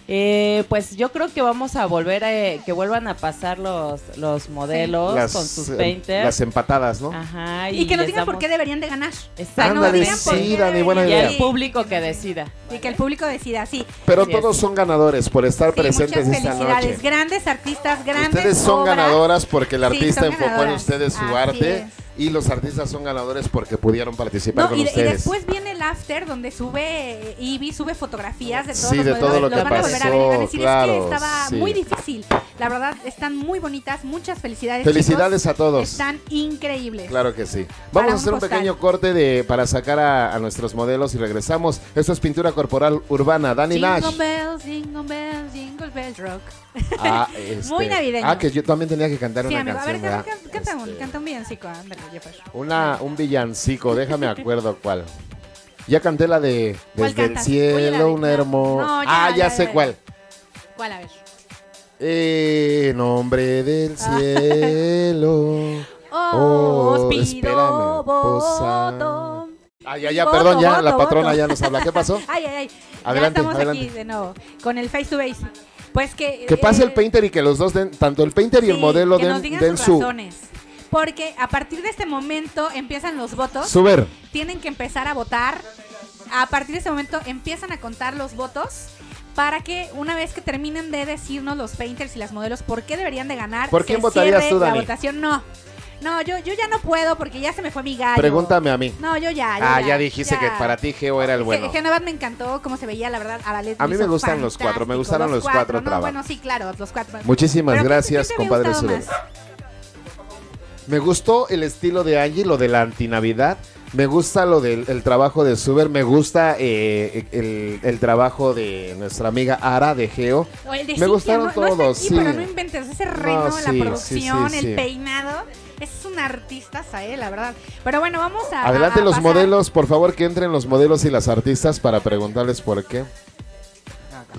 [SPEAKER 5] Eh, pues yo creo que vamos a volver a eh, que vuelvan a pasar los, los modelos con sus
[SPEAKER 1] eh,
[SPEAKER 5] painters.
[SPEAKER 1] las empatadas, ¿no?
[SPEAKER 5] Ajá,
[SPEAKER 2] Y, que nos digan por qué deberían de ganar.
[SPEAKER 5] Exacto.
[SPEAKER 2] Que nos
[SPEAKER 1] Ándale,
[SPEAKER 2] digan por
[SPEAKER 1] sí, Dani, buena
[SPEAKER 5] Y
[SPEAKER 1] idea.
[SPEAKER 5] el público que decida.
[SPEAKER 2] Y que el público decida, sí.
[SPEAKER 1] Pero todos son ganadores por estar
[SPEAKER 2] Sí,
[SPEAKER 1] presentes
[SPEAKER 2] muchas
[SPEAKER 1] esta
[SPEAKER 2] felicidades.
[SPEAKER 1] noche.
[SPEAKER 2] Grandes artistas, grandes
[SPEAKER 1] Ustedes son
[SPEAKER 2] obras.
[SPEAKER 1] ganadoras porque el artista enfocó en ustedes su
[SPEAKER 2] Así
[SPEAKER 1] arte
[SPEAKER 2] es.
[SPEAKER 1] Y los artistas son ganadores porque pudieron participar
[SPEAKER 2] No,
[SPEAKER 1] con
[SPEAKER 2] y, de- y
[SPEAKER 1] ustedes.
[SPEAKER 2] después viene el after donde sube Ivy, sube fotografías de todos
[SPEAKER 1] Sí,
[SPEAKER 2] los
[SPEAKER 1] de todo lo
[SPEAKER 2] Los
[SPEAKER 1] que
[SPEAKER 2] van a volver a ver y van a decir,
[SPEAKER 1] pasó,
[SPEAKER 2] es que
[SPEAKER 1] claro,
[SPEAKER 2] estaba
[SPEAKER 1] sí.
[SPEAKER 2] muy difícil. La verdad, están muy bonitas. Muchas felicidades.
[SPEAKER 1] Felicidades
[SPEAKER 2] chicos.
[SPEAKER 1] a todos.
[SPEAKER 2] Están increíbles.
[SPEAKER 1] Claro que sí.
[SPEAKER 2] Para
[SPEAKER 1] Vamos a hacer un pequeño corte de para sacar a, a nuestros modelos y regresamos. Esto es pintura corporal urbana. Dani
[SPEAKER 2] Jingle
[SPEAKER 1] Nash.
[SPEAKER 2] bells, jingle bells, jingle bells rock.
[SPEAKER 1] Ah, este,
[SPEAKER 2] Muy navideño.
[SPEAKER 1] Ah, que yo también tenía que cantar
[SPEAKER 2] Sí,
[SPEAKER 1] una
[SPEAKER 2] amigo. A ver,
[SPEAKER 1] canción.
[SPEAKER 2] canta, un,
[SPEAKER 1] Este,
[SPEAKER 2] canta un villancico. Ándale, Jefferson.
[SPEAKER 1] una, un villancico, déjame acuerdo cuál. Ya canté la de
[SPEAKER 2] ¿Cuál
[SPEAKER 1] Desde el?
[SPEAKER 2] Oye,
[SPEAKER 1] cielo, un
[SPEAKER 2] no,
[SPEAKER 1] hermoso.
[SPEAKER 2] no, ya,
[SPEAKER 1] ah, ya,
[SPEAKER 2] ya,
[SPEAKER 1] sé cuál.
[SPEAKER 2] ¿Cuál? A ver.
[SPEAKER 1] En nombre del cielo.
[SPEAKER 2] Os
[SPEAKER 1] Oh,
[SPEAKER 2] pido
[SPEAKER 1] espérame,
[SPEAKER 2] voto.
[SPEAKER 1] Ah, ya, ya,
[SPEAKER 2] Voto,
[SPEAKER 1] perdón, ya,
[SPEAKER 2] voto,
[SPEAKER 1] la patrona
[SPEAKER 2] voto.
[SPEAKER 1] ya nos habla. ¿Qué pasó?
[SPEAKER 2] Ay, ay, ay.
[SPEAKER 1] Adelante,
[SPEAKER 2] ya estamos
[SPEAKER 1] adelante.
[SPEAKER 2] aquí de nuevo con el face to face. Pues que
[SPEAKER 1] Que pase el
[SPEAKER 2] eh,
[SPEAKER 1] painter y que los dos den, tanto el painter y el modelo
[SPEAKER 2] que nos
[SPEAKER 1] den,
[SPEAKER 2] digan
[SPEAKER 1] den
[SPEAKER 2] sus
[SPEAKER 1] su,
[SPEAKER 2] razones. Porque a partir de este momento empiezan los votos.
[SPEAKER 1] su ver.
[SPEAKER 2] Tienen que empezar a votar. A partir de ese momento empiezan a contar los votos para que una vez que terminen de decirnos los painters y las modelos por qué deberían de ganar,
[SPEAKER 1] ¿Por quién
[SPEAKER 2] se
[SPEAKER 1] votarías tú,
[SPEAKER 2] la
[SPEAKER 1] Dani?
[SPEAKER 2] votación. No, no, yo, yo ya no puedo porque ya se me fue mi gallo.
[SPEAKER 1] Pregúntame a mí.
[SPEAKER 2] No, yo ya. yo
[SPEAKER 1] Ah, ya dijiste
[SPEAKER 2] ya.
[SPEAKER 1] que para ti Geo era el bueno.
[SPEAKER 2] Genevat me encantó cómo se veía, la verdad.
[SPEAKER 1] A
[SPEAKER 2] lo
[SPEAKER 1] mí me gustan los cuatro, me gustaron los cuatro
[SPEAKER 2] No,
[SPEAKER 1] trabajos.
[SPEAKER 2] bueno, sí, claro, los cuatro.
[SPEAKER 1] Muchísimas
[SPEAKER 2] Pero ¿qué-
[SPEAKER 1] gracias, compadre? Me gustó el estilo de Angie, lo de la antinavidad. Me gusta lo del el trabajo de Suber. Me gusta eh, el, el trabajo de nuestra amiga Ara de Geo.
[SPEAKER 2] O el de
[SPEAKER 1] Me
[SPEAKER 2] Cintia,
[SPEAKER 1] gustaron
[SPEAKER 2] no, no está
[SPEAKER 1] todos,
[SPEAKER 2] aquí,
[SPEAKER 1] sí.
[SPEAKER 2] pero no inventes ese reno,
[SPEAKER 1] No,
[SPEAKER 2] la producción,
[SPEAKER 1] sí,
[SPEAKER 2] el peinado. Es un artista, ¿sabes? La verdad. Pero bueno, vamos a.
[SPEAKER 1] Adelante
[SPEAKER 2] a
[SPEAKER 1] los modelos, por favor que entren los modelos y las artistas para preguntarles por qué.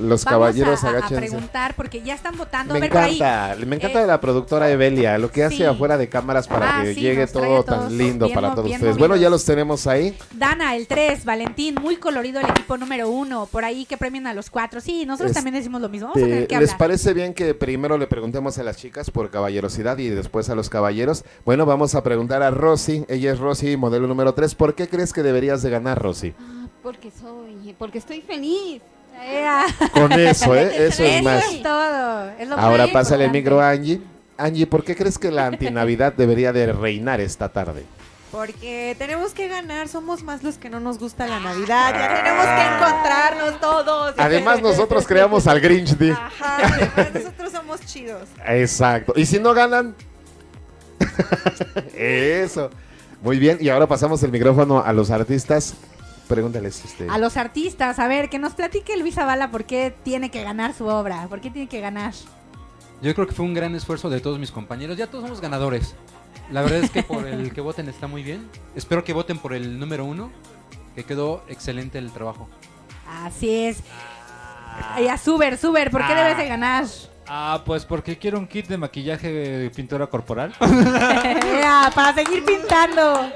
[SPEAKER 1] Los
[SPEAKER 2] Vamos
[SPEAKER 1] caballeros
[SPEAKER 2] a, a- a
[SPEAKER 1] agáchense.
[SPEAKER 2] preguntar porque ya están votando.
[SPEAKER 1] Me
[SPEAKER 2] a ver, por ahí.
[SPEAKER 1] encanta, me encanta
[SPEAKER 2] eh,
[SPEAKER 1] de la productora Evelia, lo que hace
[SPEAKER 2] sí.
[SPEAKER 1] afuera de cámaras para
[SPEAKER 2] Ah,
[SPEAKER 1] que
[SPEAKER 2] sí,
[SPEAKER 1] llegue todo tan lindo
[SPEAKER 2] bien
[SPEAKER 1] para todos
[SPEAKER 2] bien
[SPEAKER 1] ustedes. Bueno, ya los tenemos ahí.
[SPEAKER 2] Dana, el 3, Valentín, muy colorido el equipo número uno. Por ahí que premian a los cuatro. Sí, nosotros
[SPEAKER 1] Es-
[SPEAKER 2] también decimos lo mismo. Vamos a tener que
[SPEAKER 1] ¿Les
[SPEAKER 2] hablar.
[SPEAKER 1] parece bien que primero le preguntemos a las chicas por caballerosidad y después a los caballeros? Bueno, vamos a preguntar a Rosy. Ella es Rosy, modelo número 3. ¿Por qué crees que deberías de ganar, Rosy?
[SPEAKER 8] Ah, porque soy, porque estoy feliz.
[SPEAKER 2] Ea.
[SPEAKER 1] Con eso, ¿eh? Eso es
[SPEAKER 2] Eso
[SPEAKER 1] más.
[SPEAKER 2] es todo. Es lo
[SPEAKER 1] Ahora
[SPEAKER 2] más
[SPEAKER 1] pásale el micro a Angie. Angie, ¿por qué crees que la antinavidad debería de reinar esta tarde?
[SPEAKER 6] Porque tenemos que ganar, somos más los que no nos gusta la Navidad, ya tenemos que encontrarnos todos.
[SPEAKER 1] Además, nosotros creamos al Grinch, di.
[SPEAKER 6] Ajá, además nosotros somos chidos.
[SPEAKER 1] Exacto. Y si no ganan. Eso. Muy bien. Y ahora pasamos el micrófono a los artistas. Pregúntales. Este...
[SPEAKER 2] A los artistas, a ver, que nos platique Luis Zavala por qué tiene que ganar su obra, por qué tiene que ganar.
[SPEAKER 9] Yo creo que fue un gran esfuerzo de todos mis compañeros. Ya todos somos ganadores. La verdad es que por el que voten está muy bien. Espero que voten por el número uno, que quedó excelente el trabajo.
[SPEAKER 2] Así es. Y a Suber, Suber, ¿por qué
[SPEAKER 3] Ah.
[SPEAKER 2] debes de ganar?
[SPEAKER 3] Ah, pues porque quiero un kit de maquillaje de pintura corporal.
[SPEAKER 2] Ya, para seguir pintando.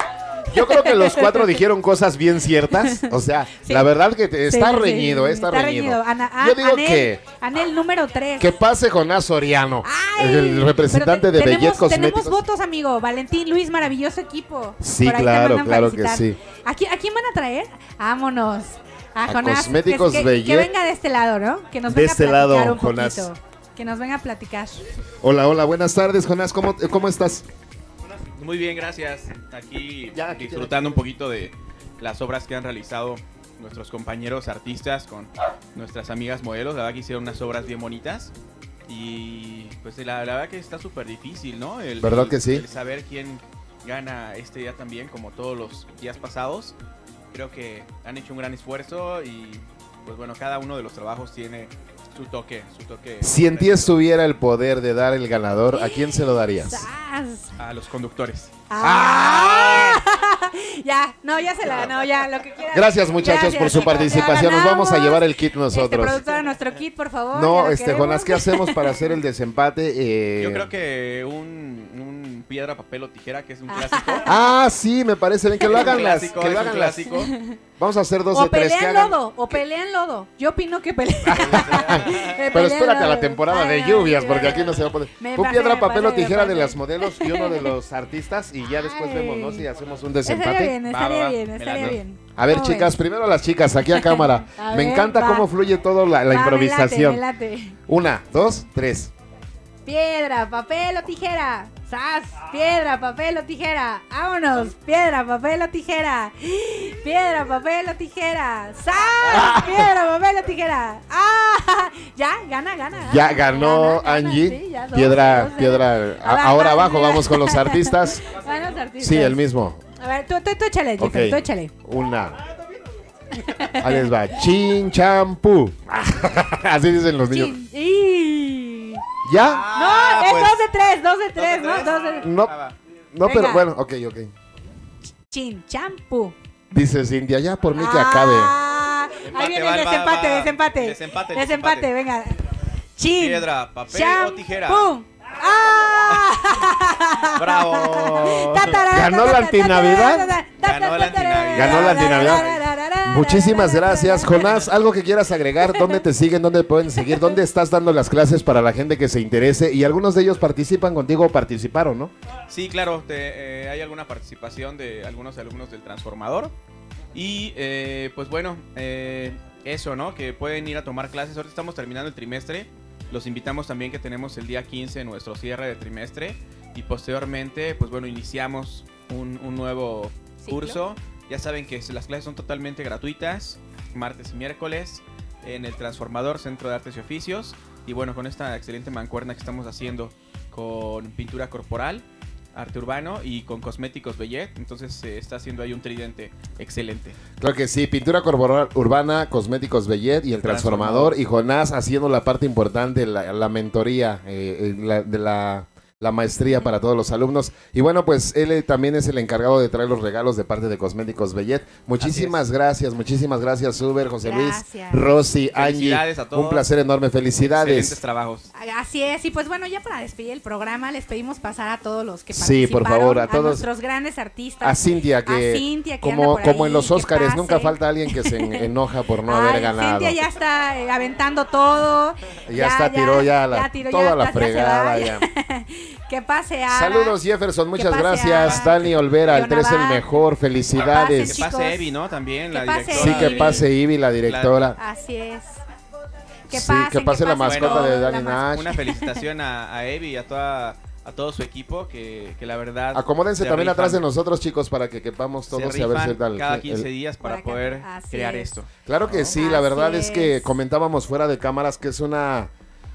[SPEAKER 1] Yo creo que los cuatro dijeron cosas bien ciertas. O sea,
[SPEAKER 2] Sí.
[SPEAKER 1] la verdad que te- está
[SPEAKER 2] Sí, sí,
[SPEAKER 1] reñido, está, reñido.
[SPEAKER 2] Ana- ah,
[SPEAKER 1] Yo digo
[SPEAKER 2] Anel,
[SPEAKER 1] que,
[SPEAKER 2] Anel número 3.
[SPEAKER 1] que pase Jonás Soriano,
[SPEAKER 2] Ay,
[SPEAKER 1] el representante de Bellet Cosméticos.
[SPEAKER 2] Tenemos votos, amigo. Valentín, Luis, maravilloso equipo.
[SPEAKER 1] Sí,
[SPEAKER 2] Por ahí te
[SPEAKER 1] claro, claro que sí.
[SPEAKER 2] ¿A quién, a quién van a traer? Vámonos. A,
[SPEAKER 1] A
[SPEAKER 2] Jonás.
[SPEAKER 1] Cosméticos
[SPEAKER 2] que, que-
[SPEAKER 1] Bellet.
[SPEAKER 2] que venga de este lado, ¿no? Que nos
[SPEAKER 1] De
[SPEAKER 2] venga
[SPEAKER 1] este
[SPEAKER 2] a
[SPEAKER 1] lado,
[SPEAKER 2] un
[SPEAKER 1] Jonás.
[SPEAKER 2] poquito. Que nos venga a platicar.
[SPEAKER 1] Hola, hola, buenas tardes, Jonás. ¿Cómo, cómo estás?
[SPEAKER 10] Muy bien, gracias. Aquí
[SPEAKER 1] Ya, aquí
[SPEAKER 10] disfrutando un poquito de las obras que han realizado nuestros compañeros artistas con nuestras amigas modelos. La verdad que hicieron unas obras bien bonitas. Y pues la, la verdad que está súper difícil, ¿no? El,
[SPEAKER 1] ¿Verdad
[SPEAKER 10] el-
[SPEAKER 1] que sí?
[SPEAKER 10] el saber quién gana este día también, como todos los días pasados. Creo que han hecho un gran esfuerzo y pues bueno, cada uno de los trabajos tiene su toque, su toque.
[SPEAKER 1] Si en ti estuviera el poder de dar el ganador, ¿a quién se lo darías?
[SPEAKER 10] A los conductores.
[SPEAKER 2] ¡Ah! ya, no, ya se la ganó, ya, lo que quiera.
[SPEAKER 1] Gracias, muchachos,
[SPEAKER 2] Gracias,
[SPEAKER 1] por su
[SPEAKER 2] chicos,
[SPEAKER 1] participación. Nos vamos a llevar el kit
[SPEAKER 2] Este,
[SPEAKER 1] nosotros.
[SPEAKER 2] productora, nuestro kit, por favor. ya
[SPEAKER 1] No,
[SPEAKER 2] lo
[SPEAKER 1] este,
[SPEAKER 2] queremos.
[SPEAKER 1] Jonás, ¿qué hacemos para hacer el desempate? Eh,
[SPEAKER 10] Yo creo que un, un piedra, papel o tijera, que es un clásico.
[SPEAKER 1] Ah, sí, me parece bien que lo hagan las.
[SPEAKER 10] clásico,
[SPEAKER 1] Que lo
[SPEAKER 10] un
[SPEAKER 1] hagan las.
[SPEAKER 10] clásico.
[SPEAKER 1] Vamos a hacer dos
[SPEAKER 2] O
[SPEAKER 1] de tres
[SPEAKER 2] pelean
[SPEAKER 1] hagan.
[SPEAKER 2] lodo, o pelean lodo. Yo opino que pelean.
[SPEAKER 1] Pero espérate a la temporada de lluvias, porque aquí no se va a poder.
[SPEAKER 2] Pasé,
[SPEAKER 1] piedra, papel o tijera de las modelos y uno de los artistas y ya después
[SPEAKER 2] Ay.
[SPEAKER 1] vemos, ¿no? Si hacemos un
[SPEAKER 2] Estaría
[SPEAKER 1] desempate.
[SPEAKER 2] bien, estaría
[SPEAKER 10] va, va.
[SPEAKER 2] bien, estaría bien.
[SPEAKER 1] A ver,
[SPEAKER 2] ¿Cómo
[SPEAKER 1] chicas, primero las chicas, aquí a cámara.
[SPEAKER 2] A
[SPEAKER 1] me
[SPEAKER 2] ver,
[SPEAKER 1] encanta
[SPEAKER 2] va.
[SPEAKER 1] cómo fluye todo la, la
[SPEAKER 2] Va,
[SPEAKER 1] improvisación.
[SPEAKER 2] Me late, me late.
[SPEAKER 1] Una, dos, tres.
[SPEAKER 2] Piedra, papel o tijera. ¡Sas! Piedra, papel o tijera. ¡Vámonos! Piedra, papel o tijera. Piedra, papel o tijera. ¡Sas! Piedra, papel o tijera. ¡Ah! Ya, gana, gana.
[SPEAKER 1] Ya ganó
[SPEAKER 2] Gana, gana,
[SPEAKER 1] Angie.
[SPEAKER 2] sí, ya dos,
[SPEAKER 1] piedra,
[SPEAKER 2] dos,
[SPEAKER 1] piedra.
[SPEAKER 2] A
[SPEAKER 1] ahora abajo vamos con los artistas.
[SPEAKER 2] Van los artistas.
[SPEAKER 1] Sí, el mismo.
[SPEAKER 2] A ver, tú, tú, tú échale,
[SPEAKER 1] Ok.
[SPEAKER 2] Jeffer, tú échale.
[SPEAKER 1] Una. Ahí les va. Chin champú. Así dicen los niños.
[SPEAKER 2] Chin.
[SPEAKER 1] ¿Ya?
[SPEAKER 2] No, es
[SPEAKER 10] pues,
[SPEAKER 2] dos de tres, dos de tres,
[SPEAKER 10] de
[SPEAKER 2] ¿no?
[SPEAKER 10] tres.
[SPEAKER 2] Dos de
[SPEAKER 1] No,
[SPEAKER 10] Ah,
[SPEAKER 1] no, pero bueno, ok, ok.
[SPEAKER 2] Chin, champú.
[SPEAKER 1] Dice Cintia, ya por mí que acabe.
[SPEAKER 2] Ah, ahí viene
[SPEAKER 10] va,
[SPEAKER 2] el desempate,
[SPEAKER 10] va.
[SPEAKER 2] desempate.
[SPEAKER 10] Desempate,
[SPEAKER 2] Desempate,
[SPEAKER 10] desempate.
[SPEAKER 2] venga. Chin.
[SPEAKER 10] Piedra, papel
[SPEAKER 2] champú.
[SPEAKER 10] o tijera.
[SPEAKER 2] ¡Ah!
[SPEAKER 10] ¡Bravo!
[SPEAKER 1] ¿Ganó la antinavidad?
[SPEAKER 10] Ganó la antinavidad.
[SPEAKER 1] Ganó la antinavidad. Muchísimas gracias, Jonás. ¿Algo que quieras agregar? ¿Dónde te siguen? ¿Dónde pueden seguir? ¿Dónde estás dando las clases para la gente que se interese? Y algunos de ellos participan contigo o participaron, ¿no?
[SPEAKER 10] Sí, claro, te- eh, hay alguna participación de algunos alumnos del Transformador. Y eh, pues bueno, eh, eso, ¿no? Que pueden ir a tomar clases. Ahorita estamos terminando el trimestre. Los invitamos también que tenemos el día 15 nuestro cierre de trimestre. Y posteriormente, pues bueno, iniciamos un, un nuevo
[SPEAKER 2] Ciclo.
[SPEAKER 10] curso. Ya saben que las clases son totalmente gratuitas, martes y miércoles, en el Transformador Centro de Artes y Oficios. Y bueno, con esta excelente mancuerna que estamos haciendo con pintura corporal, arte urbano y con cosméticos Bellet. Entonces se está haciendo ahí un tridente excelente.
[SPEAKER 1] Claro que sí, pintura corporal urbana, cosméticos Bellet y el transformador.
[SPEAKER 10] Transformador.
[SPEAKER 1] Y Jonás haciendo la parte importante, la, la mentoría eh, eh, la- de la, la maestría para todos los alumnos. Y bueno, pues él eh, también es el encargado de traer los regalos de parte de Cosméticos Bellet. Muchísimas gracias, muchísimas gracias, Uber, José
[SPEAKER 2] Gracias.
[SPEAKER 1] Luis, Rosy, Angie.
[SPEAKER 10] Felicidades a todos.
[SPEAKER 1] Un placer enorme,
[SPEAKER 10] Excelentes
[SPEAKER 1] felicidades.
[SPEAKER 10] trabajos.
[SPEAKER 2] Así es, y pues bueno, ya para despedir el programa, les pedimos pasar a todos los que
[SPEAKER 1] Sí, por
[SPEAKER 2] participaron,
[SPEAKER 1] favor, a todos.
[SPEAKER 2] nuestros grandes artistas.
[SPEAKER 1] A Cintia, que,
[SPEAKER 2] A Cintia, que anda
[SPEAKER 1] como,
[SPEAKER 2] por
[SPEAKER 1] como
[SPEAKER 2] ahí,
[SPEAKER 1] en los Óscares, nunca falta alguien que se en- enoja por no
[SPEAKER 2] Ay,
[SPEAKER 1] haber ganado.
[SPEAKER 2] Cintia ya está eh, aventando todo.
[SPEAKER 1] Ya está, tiró ya la-
[SPEAKER 2] tiró,
[SPEAKER 1] toda
[SPEAKER 2] ya
[SPEAKER 1] la
[SPEAKER 2] ya se
[SPEAKER 1] fregada, ya.
[SPEAKER 2] que pase Ara.
[SPEAKER 1] Saludos Jefferson, muchas
[SPEAKER 2] pase
[SPEAKER 1] gracias.
[SPEAKER 2] Ara.
[SPEAKER 1] Dani Olvera, el
[SPEAKER 2] Yona
[SPEAKER 1] 3 el mejor,
[SPEAKER 10] Que
[SPEAKER 1] felicidades.
[SPEAKER 2] Chicos,
[SPEAKER 10] pase Evi, ¿no? También,
[SPEAKER 2] que
[SPEAKER 10] la
[SPEAKER 2] pase
[SPEAKER 10] directora.
[SPEAKER 1] Sí, que
[SPEAKER 2] Evi.
[SPEAKER 1] pase Ivy, la directora.
[SPEAKER 2] Así es. Que
[SPEAKER 1] Sí,
[SPEAKER 2] pasen,
[SPEAKER 1] que pase la mascota de
[SPEAKER 2] la
[SPEAKER 1] Dani Nash.
[SPEAKER 10] Una felicitación a, a Evi y a toda a todo su equipo, que, que la verdad...
[SPEAKER 1] Acomódense
[SPEAKER 10] se
[SPEAKER 1] también atrás de nosotros, chicos, para que quepamos
[SPEAKER 10] se
[SPEAKER 1] todos y a ver si tal.
[SPEAKER 10] cada
[SPEAKER 1] el-
[SPEAKER 10] 15 días para,
[SPEAKER 2] Para que-
[SPEAKER 10] poder crear
[SPEAKER 2] es.
[SPEAKER 10] esto.
[SPEAKER 1] Claro que sí, la verdad es que comentábamos fuera de cámaras que es una,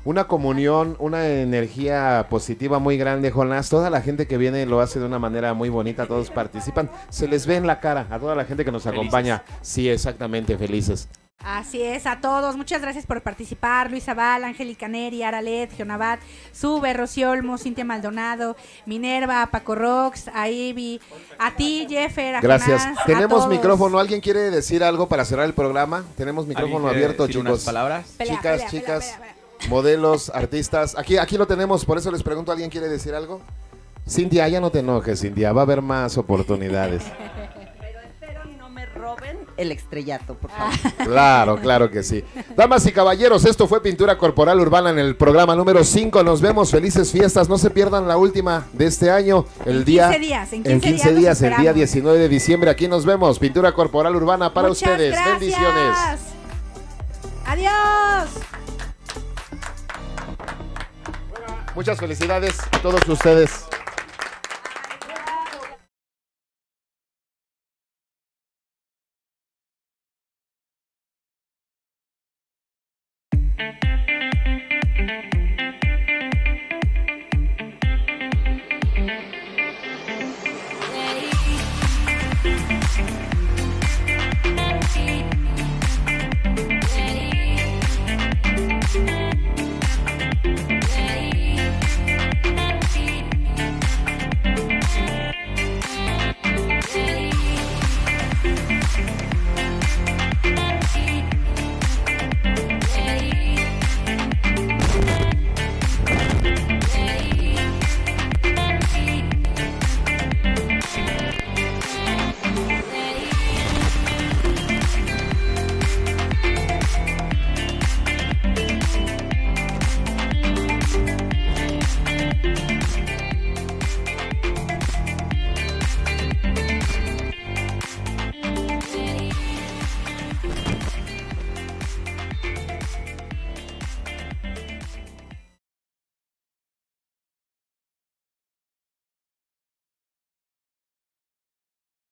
[SPEAKER 1] una comunión, una energía positiva muy grande, Jonás. Toda la gente que viene lo hace de una manera muy bonita, todos participan. Se les ve en la cara a toda la gente que nos
[SPEAKER 10] Felices.
[SPEAKER 1] acompaña. Sí, exactamente, felices.
[SPEAKER 2] Así es, a todos. Muchas gracias por participar. Luisa Val, Angélica Neri, Aralet, Geonabat, Sube, Rocío Olmo, Cintia Maldonado, Minerva, Paco Rox, a Ivy, a ti, Jeffer, a
[SPEAKER 1] Gracias.
[SPEAKER 2] Jonás,
[SPEAKER 1] Tenemos micrófono. ¿Alguien quiere decir algo para cerrar el programa? Tenemos micrófono
[SPEAKER 10] ¿Alguien quiere
[SPEAKER 1] abierto,
[SPEAKER 10] decir unas
[SPEAKER 1] chicos.
[SPEAKER 10] palabras?
[SPEAKER 2] Pelea,
[SPEAKER 1] chicas,
[SPEAKER 2] pelea,
[SPEAKER 1] chicas,
[SPEAKER 2] pelea, pelea, pelea.
[SPEAKER 1] Modelos, artistas. Aquí, aquí lo tenemos, por eso les pregunto, ¿alguien quiere decir algo? Cintia, ya no te enojes, Cintia, va a haber más oportunidades.
[SPEAKER 11] Pero espero no me roben el estrellato, por favor.
[SPEAKER 1] Claro, claro que sí. Damas y caballeros, esto fue Pintura Corporal Urbana en el programa número 5. Nos vemos, felices fiestas. No se pierdan la última de este año, el
[SPEAKER 2] En
[SPEAKER 1] día
[SPEAKER 2] 15 días, en 15
[SPEAKER 1] en 15 días el día
[SPEAKER 2] esperamos.
[SPEAKER 1] 19 de diciembre. Aquí nos vemos. Pintura Corporal Urbana para
[SPEAKER 2] Muchas
[SPEAKER 1] ustedes.
[SPEAKER 2] gracias.
[SPEAKER 1] Bendiciones.
[SPEAKER 2] Adiós.
[SPEAKER 1] Muchas felicidades a todos ustedes.